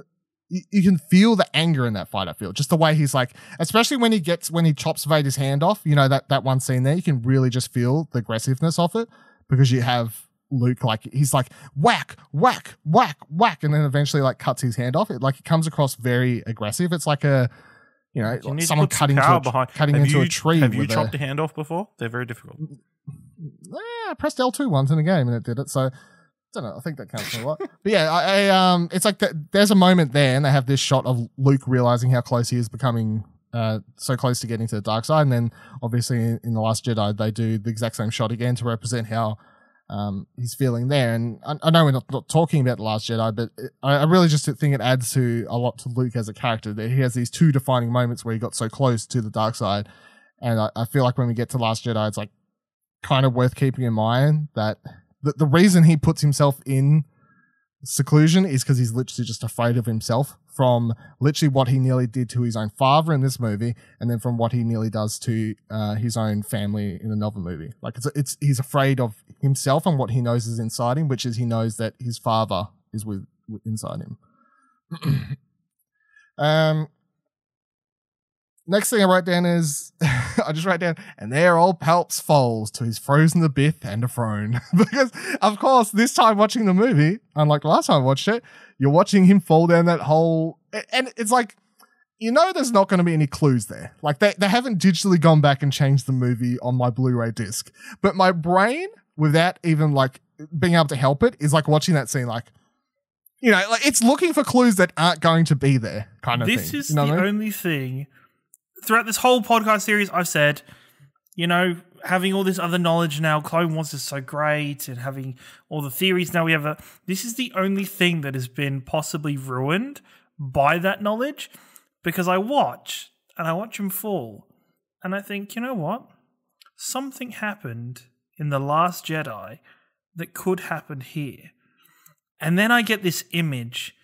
you, you can feel the anger in that fight. I feel just the way he's like, especially when he gets when he chops Vader's hand off. You know that that one scene there, you can really just feel the aggressiveness of it because you have Luke like he's like whack, whack, whack, whack, and then eventually like cuts his hand off. It like it comes across very aggressive. It's like a you know You to someone cutting into a, behind. cutting have into you, a tree. Have you chopped a, a hand off before? They're very difficult. yeah, I pressed L2 once in the game and it did it. So I don't know. I think that counts for a lot. but yeah, I, I um, it's like. There's a moment there, and they have this shot of Luke realizing how close he is becoming. Uh, so close to getting to the dark side, and then obviously in, in the Last Jedi they do the exact same shot again to represent how um, he's feeling there. And I, I know we're not, not talking about the Last Jedi, but it, I, I really just think it adds to a lot to Luke as a character. That he has these two defining moments where he got so close to the dark side, And I, I feel like when we get to Last Jedi, it's like kind of worth keeping in mind that the, the reason he puts himself in seclusion is because he's literally just afraid of himself from literally what he nearly did to his own father in this movie, and then from what he nearly does to uh, his own family in another movie. Like it's it's he's afraid of himself and what he knows is inside him, which is he knows that his father is with, with inside him. um. Next thing I write down is I just write down, and there old Palps falls to his frozen the bith and a throne. because of course, this time watching the movie, unlike last time I watched it, you're watching him fall down that hole, and it's like you know there's not going to be any clues there. Like they they haven't digitally gone back and changed the movie on my Blu-ray disc, but my brain, without even like being able to help it, is like watching that scene like. You know, like it's looking for clues that aren't going to be there, kind of this thing. is You know the I mean? only thing throughout this whole podcast series I've said, you know, having all this other knowledge now, Clone Wars is so great, and having all the theories now we have. A, this is the only thing that has been possibly ruined by that knowledge because I watch and I watch him fall, and I think, you know what? Something happened in The Last Jedi that could happen here. And then I get this image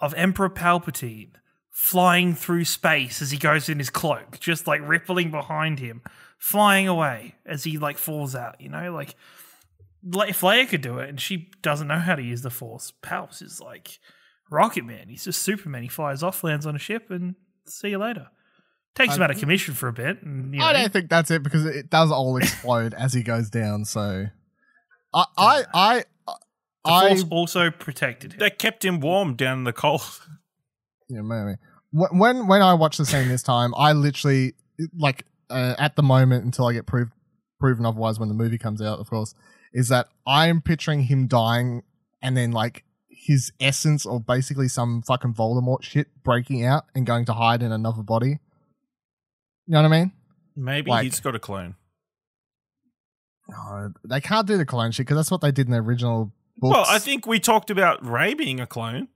of Emperor Palpatine flying through space as he goes in his cloak, just like rippling behind him, flying away as he like falls out, you know? Like, like if Leia could do it and she doesn't know how to use the Force, Palps is like Rocket Man. He's just Superman. He flies off, lands on a ship, and see you later. Takes him out of commission for a bit. And, you I know, don't think that's it because it does all explode as he goes down. So, I, I, I, the I, Force also protected him. That kept him warm down in the cold. yeah, maybe. Wh- When when I watch the scene this time, I literally like uh, at the moment until I get proved proven otherwise when the movie comes out, of course, is that I'm picturing him dying and then like his essence or basically some fucking Voldemort shit breaking out and going to hide in another body. You know what I mean? Maybe Like- he's got a clone. No, they can't do the clone shit because that's what they did in the original books. Well, I think we talked about Rey being a clone.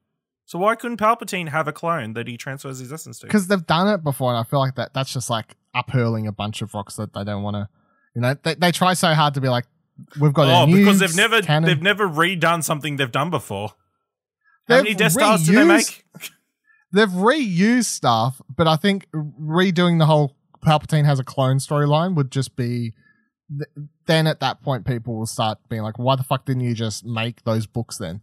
So why couldn't Palpatine have a clone that he transfers his essence to? because they've done it before, and I feel like that that's just like uphurling a bunch of rocks that they don't want to. You know, they they try so hard to be like, we've got. Oh, because they've never cannon." they've never redone something they've done before. How They've many Death Stars did they make? They've reused stuff, but I think redoing the whole Palpatine has a clone storyline would just be. th- Then at that point, people will start being like, "Why the fuck didn't you just make those books then?"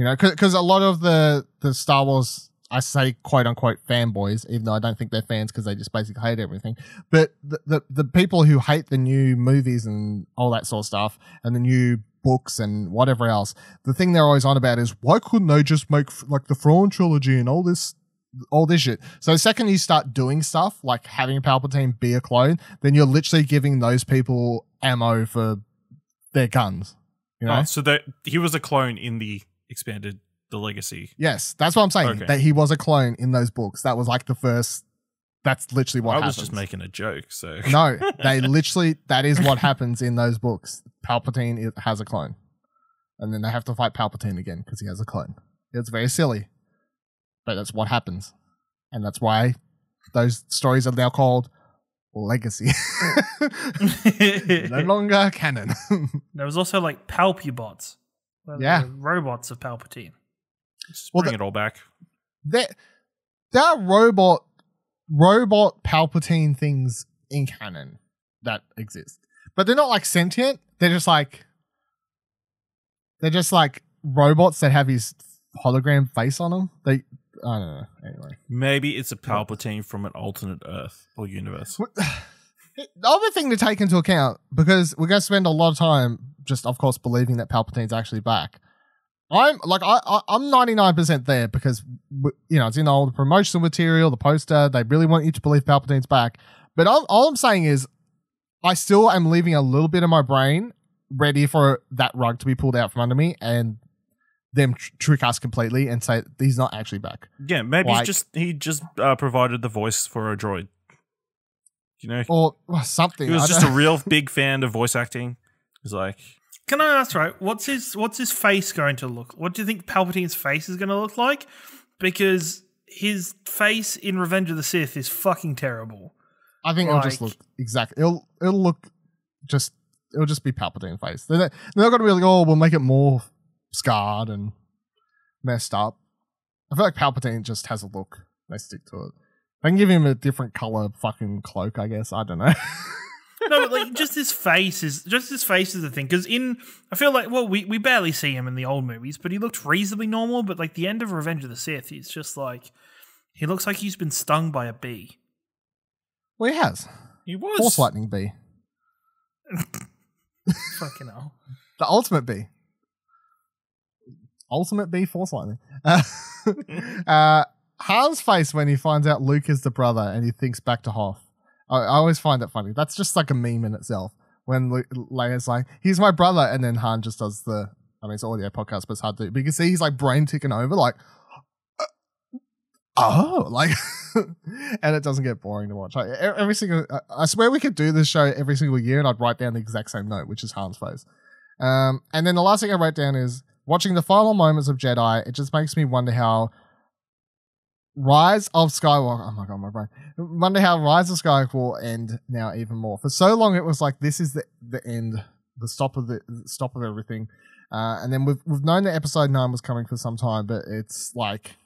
You know, because a lot of the the Star Wars, I say quote unquote fanboys, even though I don't think they're fans because they just basically hate everything. But the, the the people who hate the new movies and all that sort of stuff, and the new books and whatever else, the thing they're always on about is why couldn't they just make like the Thrawn trilogy and all this all this shit. So the second you start doing stuff like having Palpatine be a clone, then you're literally giving those people ammo for their guns. You know? Oh, so that he was a clone in the expanded the legacy. Yes, that's what I'm saying. Okay. That he was a clone in those books. That was like the first. That's literally what I happens. was just making a joke. So No, they literally. That is what happens in those books. Palpatine has a clone, and then they have to fight Palpatine again because he has a clone. It's very silly, but that's what happens, and that's why those stories are now called legacy. no longer canon. there was also like Palpubots. Where Yeah. were robots of Palpatine. just Well, bring the- it all back. there, there are robot robot palpatine things in canon that exist but they're not like sentient they're just like they're just like robots that have his hologram face on them they i don't know anyway Maybe it's a Palpatine from an alternate Earth or universe. The other thing to take into account because we're going to spend a lot of time just of course believing that palpatine's actually back. I'm like i, I i'm 99% there because you know it's in all the promotional material the poster they really want you to believe palpatine's back. But all, all i'm saying is i still am leaving a little bit of my brain ready for that rug to be pulled out from under me and them tr- trick us completely and say he's not actually back. Yeah, maybe Like- he's just he just uh, provided the voice for a droid. You know, or or something he was I just a don't- real big fan of voice acting. He's like, Can I ask, right? What's his What's his face going to look? What do you think Palpatine's face is going to look like? Because his face in Revenge of the Sith is fucking terrible. I think it'll just look exactly. It'll it'll look just it'll just be Palpatine face. They're not, they're not going to be like, oh, we'll make it more scarred and messed up. I feel like Palpatine just has a look. They stick to it. They can give him a different color fucking cloak. I guess I don't know. no, but like just his face is just his face is the thing. Because in I feel like well, we we barely see him in the old movies, but he looked reasonably normal. But like the end of Revenge of the Sith, he's just like he looks like he's been stung by a bee. well, he has He was. Force lightning bee, Fucking hell. the ultimate bee, ultimate bee Force lightning. Uh, uh, Han's face when he finds out Luke is the brother and he thinks back to Hoth. I, I always find that funny. That's just like a meme in itself. When Lu- Leia's like, "He's my brother," and then Han just does the. I mean, it's audio podcast, but it's hard to. But you can see he's like brain ticking over, like, uh, oh, like, and it doesn't get boring to watch. Like every single, I swear we could do this show every single year, and I'd write down the exact same note, which is Han's face. Um, and then the last thing I wrote down is watching the final moments of Jedi. It just makes me wonder how Rise of Skywalker. Oh my god, my brain. Wonder how Rise of Skywalker will end now even more. For so long, it was like this is the the end, the stop of the, the stop of everything. Uh, and then we've we've known that Episode Nine was coming for some time, but it's like.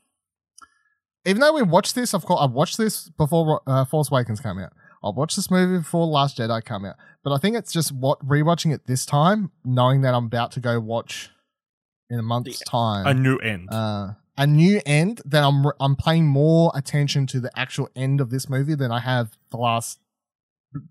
Even though we watched this, of course, I watched this before uh, Force Awakens came out. I watched this movie before Last Jedi came out, but I think it's just what rewatching it this time, knowing that I'm about to go watch in a month's time A new end. uh, a new end that I'm I'm paying more attention to the actual end of this movie than I have the last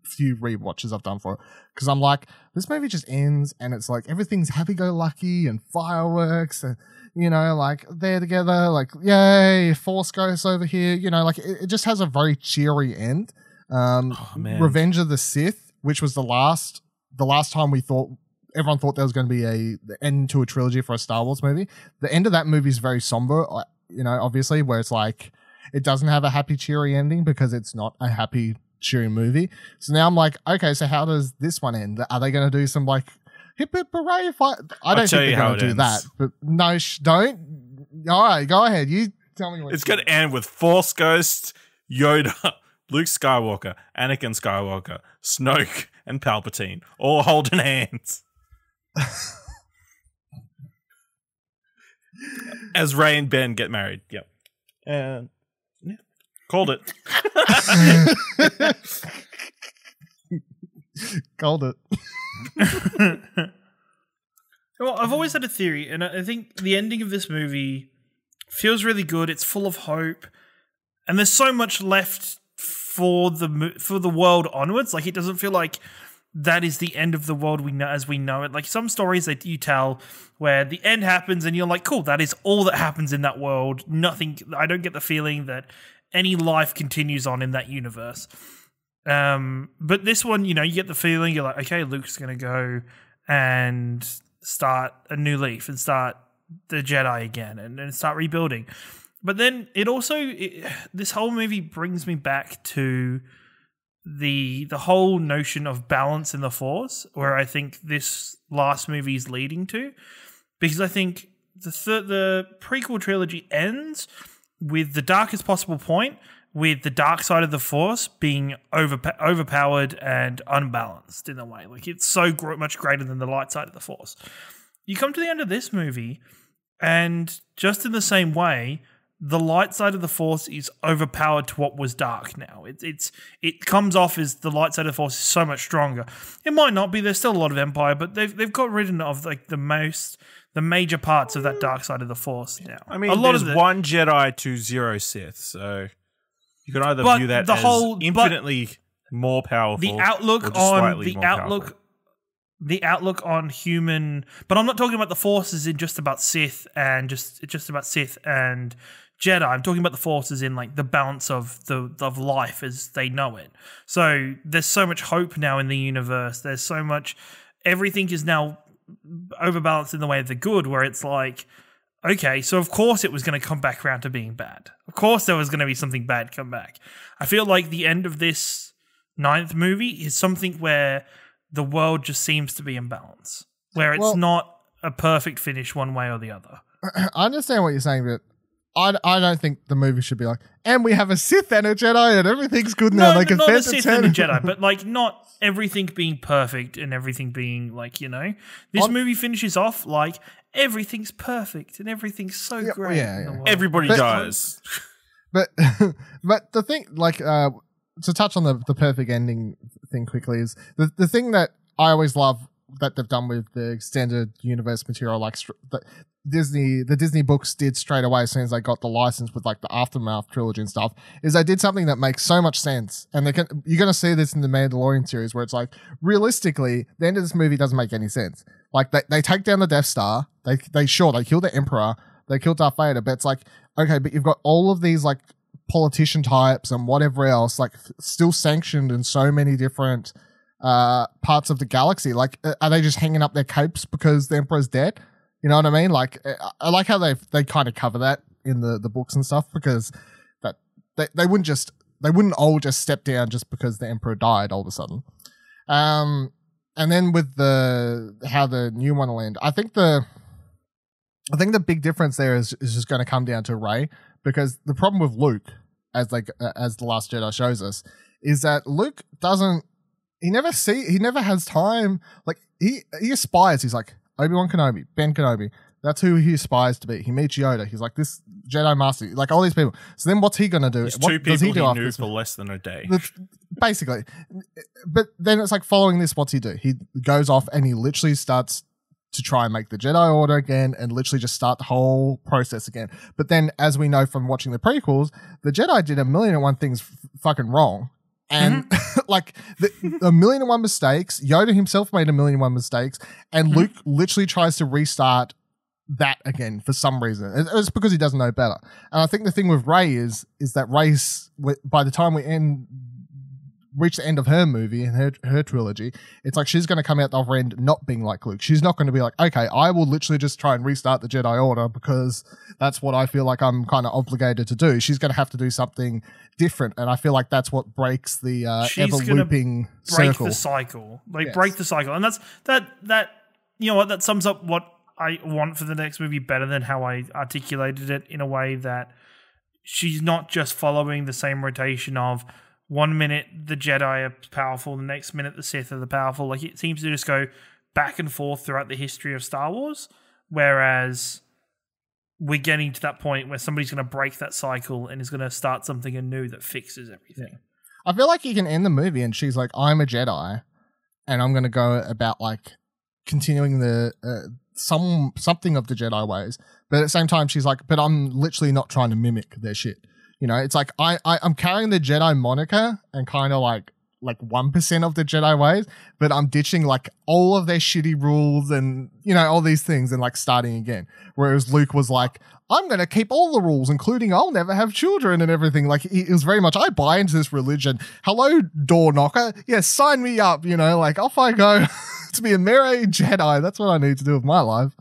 few rewatches I've done for it because I'm like this movie just ends and it's like everything's happy go lucky and fireworks and you know like they're together like yay force ghosts over here you know like it, it just has a very cheery end um Oh, man. Revenge of the Sith which was the last the last time we thought everyone thought there was going to be a the end to a trilogy for a Star Wars movie the end of that movie is very somber, uh, you know, obviously, where it's like it doesn't have a happy, cheery ending because it's not a happy, cheery movie. So now I'm like, okay, so how does this one end? Are they going to do some like hip hip hooray? Fight? I don't think they're going to do that. But no, sh- don't. All right, go ahead. You tell me what It's going to end with Force Ghost, Yoda, Luke Skywalker, Anakin Skywalker, Snoke, and Palpatine all holding hands. As Rey and Ben get married. Yep. And yeah, called it. Called it. Well, I've always had a theory, and I I think the ending of this movie feels really good. It's full of hope, and there's so much left for the for the world onwards. Like it doesn't feel like that is the end of the world we know as we know it. Like some stories that you tell where the end happens, and you're like, cool, that is all that happens in that world. Nothing. I don't get the feeling that any life continues on in that universe. Um, but this one, you know, you get the feeling you're like, okay, Luke's gonna go and start a new leaf and start the Jedi again and, and start rebuilding. But then it also it, this whole movie brings me back to the the whole notion of balance in the Force, where I think this last movie is leading to, because I think the th- the prequel trilogy ends with the darkest possible point, with the dark side of the Force being over overpowered and unbalanced in a way. Like it's so gr- much greater than the light side of the Force. You come to the end of this movie, and just in the same way, the light side of the Force is overpowered to what was dark. Now it, it's it comes off as the light side of the Force is so much stronger. It might not be. There's still a lot of Empire, but they've they've got rid of like the most the major parts of that dark side of the Force now. I mean, a lot there's of the, one Jedi to zero Sith, so you can either view that the as whole- infinitely more powerful. the outlook on the outlook powerful. the outlook on human but i'm not talking about the forces in just about sith and just just about sith and jedi i'm talking about the forces in like the balance of the of life as they know it so there's so much hope now in the universe there's so much everything is now overbalanced in the way of the good where it's like okay, so of course it was going to come back around to being bad. Of course there was going to be something bad come back. I feel like the end of this ninth movie is something where the world just seems to be in balance, where it's Well- not a perfect finish one way or the other. I understand what you're saying, but I, I don't think the movie should be like, and we have a Sith and a Jedi, and everything's good now. No, they can not fend a Sith turn. and a Jedi, but like not everything being perfect and everything being like you know. This I'm- movie finishes off like everything's perfect and everything's so Yeah, great. yeah, yeah. Everybody But- dies. But but the thing, like, uh, to touch on the the perfect ending thing quickly is the the thing that I always love that they've done with the extended universe material, like the Disney, the Disney books did straight away as soon as they got the license with like the aftermath trilogy and stuff, is they did something that makes so much sense, and they can you're gonna see this in the Mandalorian series where it's like realistically, the end of this movie doesn't make any sense. Like they, they take down the Death Star, they they sure they kill the Emperor, they kill Darth Vader, but it's like okay, but you've got all of these like politician types and whatever else, like still sanctioned in so many different uh parts of the galaxy. Like, uh, are they just hanging up their capes because the Emperor's dead? You know what I mean? Like, uh, I like how they they kind of cover that in the the books and stuff because that they they wouldn't just they wouldn't all just step down just because the Emperor died all of a sudden. Um, and then with the how the new one will end, I think the I think the big difference there is is just going to come down to Rey because the problem with Luke, as like uh, as the Last Jedi shows us, is that Luke doesn't. He never see. He never has time. Like he he aspires. He's like Obi Wan Kenobi, Ben Kenobi. That's who he aspires to be. He meets Yoda. He's like this Jedi Master. Like all these people. So then, what's he gonna do? There's what two people he he, do after knew for less than a day. That's- basically. But then it's like following this, what's he do? He goes off and he literally starts to try and make the Jedi Order again and literally just start the whole process again. But then, as we know from watching the prequels, the Jedi did a million and one things f- fucking wrong. And like the, a million and one mistakes, Yoda himself made a million and one mistakes, and mm-hmm. Luke literally tries to restart that again for some reason. It's because he doesn't know better. And I think the thing with Rey is is that Rey's by the time we end reach the end of her movie and her her trilogy, it's like she's going to come out the other end not being like Luke. She's not going to be like, okay, I will literally just try and restart the Jedi Order because that's what I feel like I'm kind of obligated to do. She's going to have to do something different, and I feel like that's what breaks the uh, ever looping break circle. the cycle. Like Yes. break the cycle, and that's that that you know what that sums up what I want for the next movie better than how I articulated it in a way that she's not just following the same rotation of one minute the Jedi are powerful, the next minute the Sith are the powerful. Like it seems to just go back and forth throughout the history of Star Wars, whereas we're getting to that point where somebody's going to break that cycle and is going to start something anew that fixes everything. I feel like you can end the movie and she's like, I'm a Jedi, and I'm going to go about like continuing the uh, some something of the Jedi ways, but at the same time, she's like, but I'm literally not trying to mimic their shit. You know, it's like I, I I'm carrying the Jedi moniker and kind of like like one percent of the Jedi ways, but I'm ditching like all of their shitty rules and you know all these things and like starting again. Whereas Luke was like, I'm going to keep all the rules, including I'll never have children and everything. Like it was very much, I buy into this religion. Hello, door knocker. Yes, sign me up. You know, like off I go to be a Mere Jedi. That's what I need to do with my life.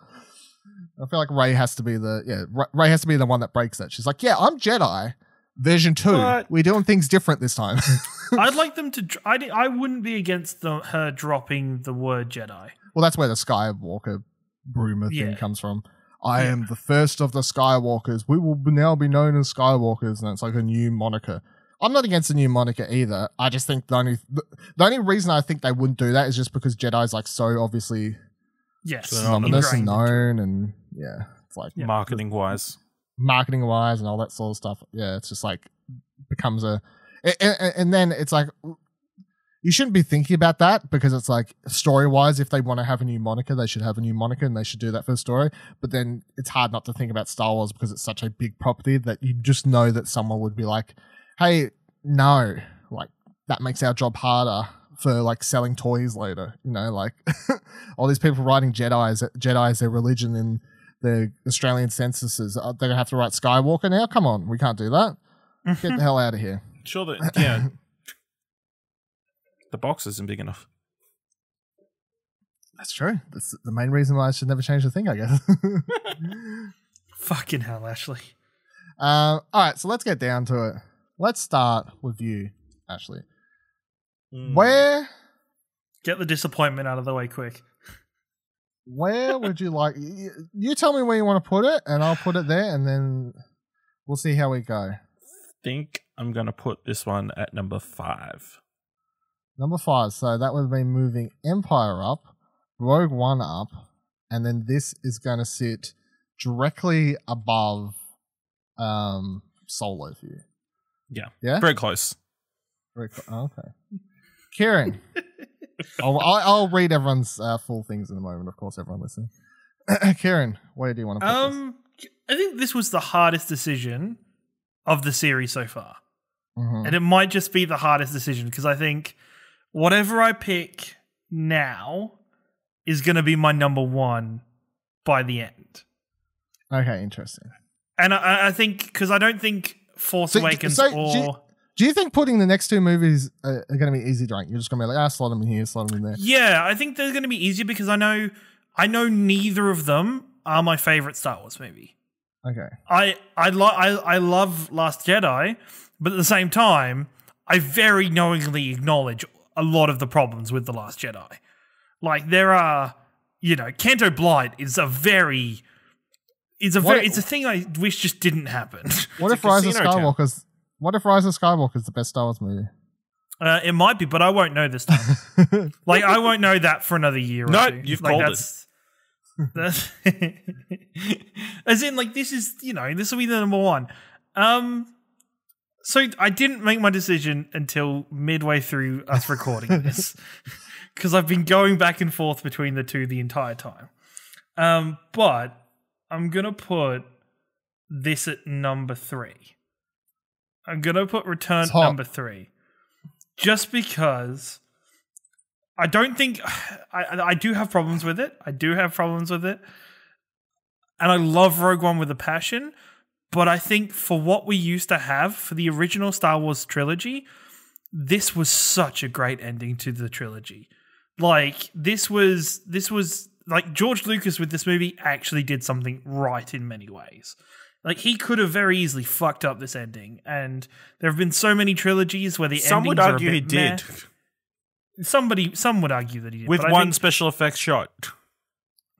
I feel like Rey has to be the yeah. Rey has to be the one that breaks that. She's like, yeah, I'm Jedi. Version two. But- We're doing things different this time. I'd like them to. I, I wouldn't be against the, her dropping the word Jedi. well, that's where the Skywalker broomer thing comes from. I am the first of the Skywalkers. We will now be known as Skywalkers, and it's like a new moniker. I'm not against the new moniker either. I just think the only the, the only reason I think they wouldn't do that is just because Jedi's like so obviously Yes, So ominous and ingrained into it. known, and yeah, it's like Yeah. Marketing wise. Marketing wise and all that sort of stuff. Yeah, it's just like becomes a, and, and, and then it's like you shouldn't be thinking about that because it's like story wise, if they want to have a new moniker, they should have a new moniker and they should do that for the story. But then it's hard not to think about Star Wars because it's such a big property that you just know that someone would be like, hey, no, like that makes our job harder for like selling toys later. You know, like all these people writing Jedi's, Jedi's their religion in the Australian censuses. uh, They're gonna have to write Skywalker now. Come on, we can't do that. Get the hell out of here. Sure that yeah. the box isn't big enough. That's true. That's the main reason why I should never change the thing. I guess. Fucking hell, Ashley. um, all right, so let's get down to it. Let's start with you, Ashley. Where Get the disappointment out of the way quick. Where would you like? You, you tell me where you want to put it, and I'll put it there, and then We'll see how we go. think I'm gonna put this one at number five. Number five. So that would be moving Empire up, Rogue One up, and then this is going to sit directly above um, Solo for you. Yeah. Yeah? Very close. Very co- oh, okay. Ciaran. I'll, I'll, I'll read everyone's uh, full things in a moment, of course, everyone listening. Karen, where do you want to put this? Um, I think this was the hardest decision of the series so far. Mhm. And it might just be the hardest decision because I think whatever I pick now is going to be my number one by the end. Okay, interesting. And I, I think because I don't think Force So- Awakens so or do you- think putting the next two movies uh, are going to be easy to rank? You're just going to be like, ah, slot them in here, slot them in there. yeah, I think they're going to be easier because I know I know neither of them are my favorite Star Wars movie. Okay. I I lo- I I love Last Jedi, but at the same time, I very knowingly acknowledge a lot of the problems with the Last Jedi. Like there are, you know, Canto Bight is a very it's a What very if- it's a thing I wish just didn't happen. What if Rise of. Skywalker's What if Rise of Skywalker is the best Star Wars movie? Uh, it might be, but I won't know this time. like I won't know that for another year. No, two. you've like, called it. that's, That's as in like this is you know this will be the number one. Um, so I didn't make my decision until midway through us recording this because I've been going back and forth between the two the entire time. Um, but I'm gonna put this at number three. I'm gonna put Return number three, just because I don't think I, I I do have problems with it. I do have problems with it, and I love Rogue One with a passion. But I think for what we used to have for the original Star Wars trilogy, this was such a great ending to the trilogy. Like this was this was like George Lucas with this movie actually did something right in many ways. Like he could have very easily fucked up this ending, and there have been so many trilogies where the Some would endings are a argue he bit meh. did Somebody, some would argue that he did with one think- special effects shot.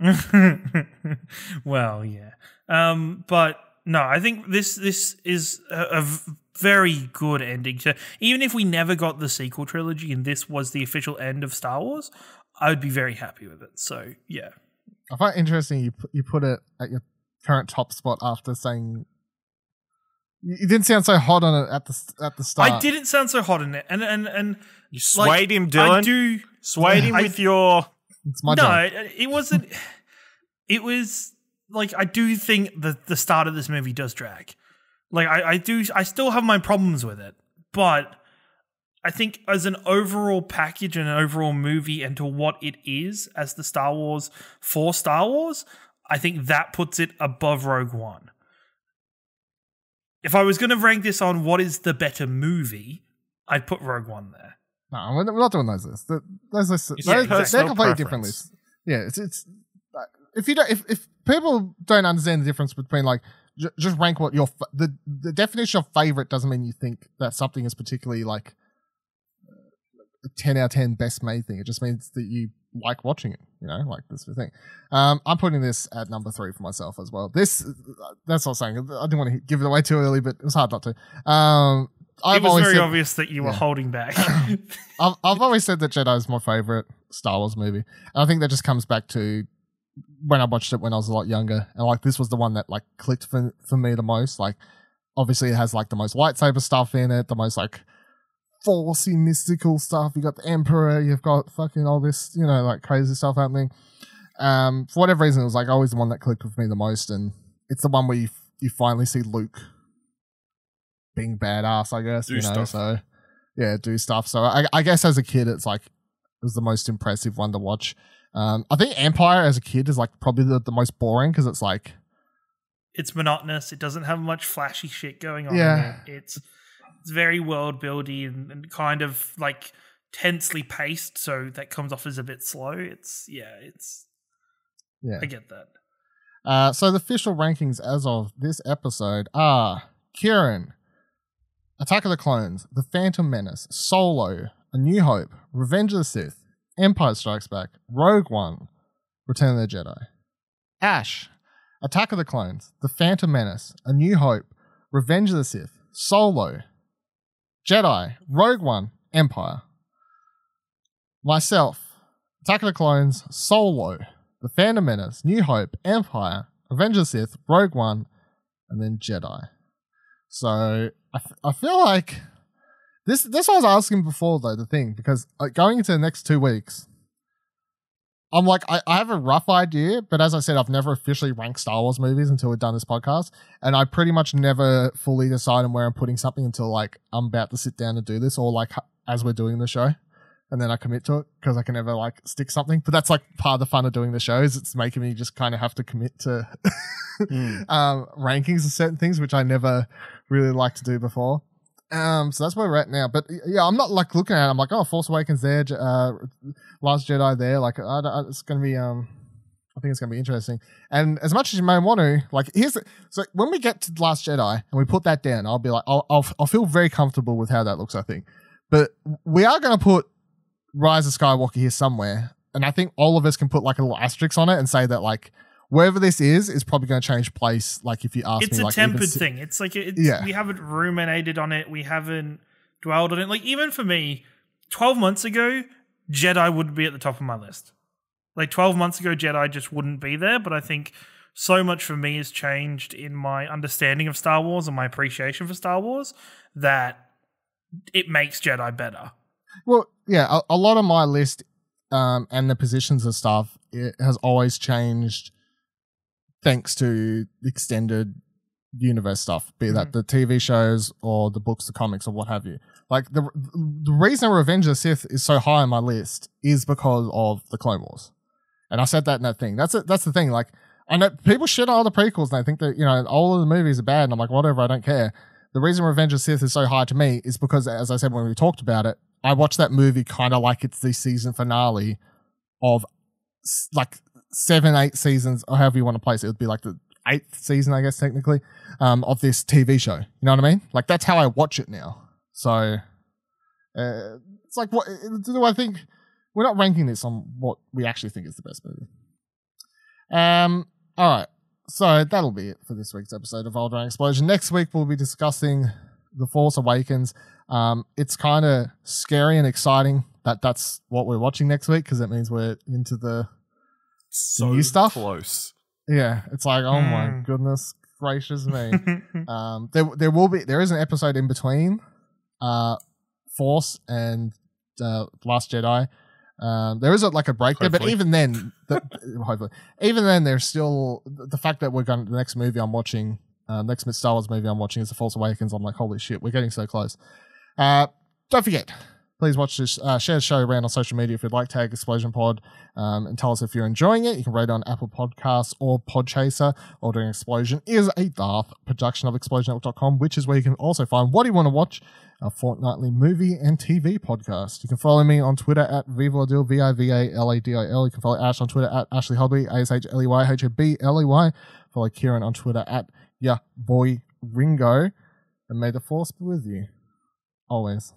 well, yeah. Um, but no, I think this this is a very good ending to even if we never got the sequel trilogy and this was the official end of Star Wars, I would be very happy with it. So yeah. I find it interesting you put, you put it at your current top spot after saying you you didn't sound so hot on it at the at the start. I didn't sound so hot in it. And and and You like, swayed him, I do Swayed him I- with your. It's my no, job. it, it wasn't. It was like I do think that the start of this movie does drag. Like I, I do, I still have my problems with it, but I think as an overall package and an overall movie and to what it is as the Star Wars for Star Wars, I think that puts it above Rogue One. If I was going to rank this on what is the better movie, I'd put Rogue One there. No, we're we're not doing those lists. The- Those lists, It's those, your they're personal completely different lists. Yeah, it's it's uh, if you don't if, if people don't understand the difference between like j- just rank what your fa- the the definition of favorite doesn't mean you think that something is particularly like a ten out of ten best made thing. It just means that you like watching it. You know, like this thing. Um, I'm putting this at number three for myself as well. This that's what I'm saying. I didn't want to give it away too early, but it was hard not to. Um, I've it was very said- obvious that you were Yeah. holding back. I've, I've always said that Jedi is my favorite Star Wars movie. And I think that just comes back to when I watched it when I was a lot younger. And like this was the one that like clicked for, for me the most. Like obviously it has like the most lightsaber stuff in it, the most like forcey mystical stuff. You got the Emperor, you've got fucking all this, you know, like crazy stuff happening. Um, for whatever reason, it was like always the one that clicked with me the most. And it's the one where you, you finally see Luke being badass, I guess, Do you know, stuff. so yeah, do stuff. So I, I guess as a kid, it's like it was the most impressive one to watch. Um, I think Empire as a kid is like probably the, the most boring because it's like it's monotonous. It doesn't have much flashy shit going on. Yeah. it. It's it's very world building and, and kind of like tensely paced, so that comes off as a bit slow. It's yeah, it's yeah. I get that. Uh, so the official rankings as of this episode are Ciaran, Attack of the Clones, The Phantom Menace, Solo, A New Hope, Revenge of the Sith, Empire Strikes Back, Rogue One, Return of the Jedi. Ash, Attack of the Clones, The Phantom Menace, A New Hope, Revenge of the Sith, Solo, Jedi, Rogue One, Empire. Myself, Attack of the Clones, Solo, The Phantom Menace, New Hope, Empire, Avengers Sith, Rogue One, and then Jedi. So I, I feel like this this I was asking before though the thing because like, going into the next two weeks, I'm like I, I have a rough idea, but as I said, I've never officially ranked Star Wars movies until we've done this podcast, and I pretty much never fully decide on where I'm putting something until like I'm about to sit down and do this, or like as we're doing the show, and then I commit to it because I can never like stick something. But that's like part of the fun of doing the shows. It's making me just kind of have to commit to um, rankings of certain things, which I never really liked to do before. Um, so that's where we're at now. But yeah, I'm not like looking at it. I'm like, oh, Force Awakens there, uh, Last Jedi there. Like, I, I, it's gonna be um, I think it's gonna be interesting. And as much as you may want to, like, here's the, so when we get to Last Jedi and we put that down, I'll be like, I'll, I'll, I'll feel very comfortable with how that looks. I think, but we are gonna put Rise of Skywalker here somewhere, and I think all of us can put like a little asterisk on it and say that like wherever this is is probably going to change place. Like if you ask it's me, a like tempered si- thing. It's like it's, Yeah. we haven't ruminated on it. We haven't dwelled on it. Like even for me, twelve months ago, Jedi would be at the top of my list. Like twelve months ago, Jedi just wouldn't be there. But I think so much for me has changed in my understanding of Star Wars and my appreciation for Star Wars that it makes Jedi better. Well, yeah, a, a lot of my list um, and the positions and stuff it has always changed thanks to extended universe stuff, be that mm. the TV shows or the books, the comics, or what have you. Like the the reason Revenge of the Sith is so high on my list is because of the Clone Wars, and I said that in that thing. That's it. That's the thing. Like I know people shit on all the prequels and they think that you know all of the movies are bad, and I'm like whatever, I don't care. The reason Revenge of the Sith is so high to me is because, as I said when we talked about it, I watched that movie kind of like it's the season finale of like seven, eight seasons, or however you want to place it. It would be like the eighth season, I guess, technically, um, of this TV show. You know what I mean? Like that's how I watch it now. So uh, it's like, what do I think? We're not ranking this on what we actually think is the best movie. Um. All right. So that'll be it for this week's episode of Alderaan Explosion. Next week we'll be discussing The Force Awakens. Um, it's kind of scary and exciting that that's what we're watching next week because it means we're into the So New stuff? close. yeah. It's like oh my Mm. goodness gracious me. um, there there will be there is an episode in between, uh, Force and uh, Last Jedi. Um, there is a, like a break there, but even then, the, hopefully, even then, there's still the fact that we're going. to The next movie I'm watching, uh, next Star Wars movie I'm watching is The Force Awakens. I'm like, holy shit, we're getting so close. Uh, don't forget, please watch this, uh, share the show around on social media if you'd like. To tag Explosion Pod um, and tell us if you're enjoying it. You can rate on Apple Podcasts or Podchaser. Alderaan Explosion is a Darth production of ExplosionNetwork.com, which is where you can also find what you want to watch, a fortnightly movie and TV podcast. You can follow me on Twitter at Vivaladil, V I V A L A D I L. You can follow Ash on Twitter at Ashley Hobley, A S H L E Y H O B L E Y. Follow Ciaran on Twitter at Ya Boy Ringo. And may the force be with you. Always.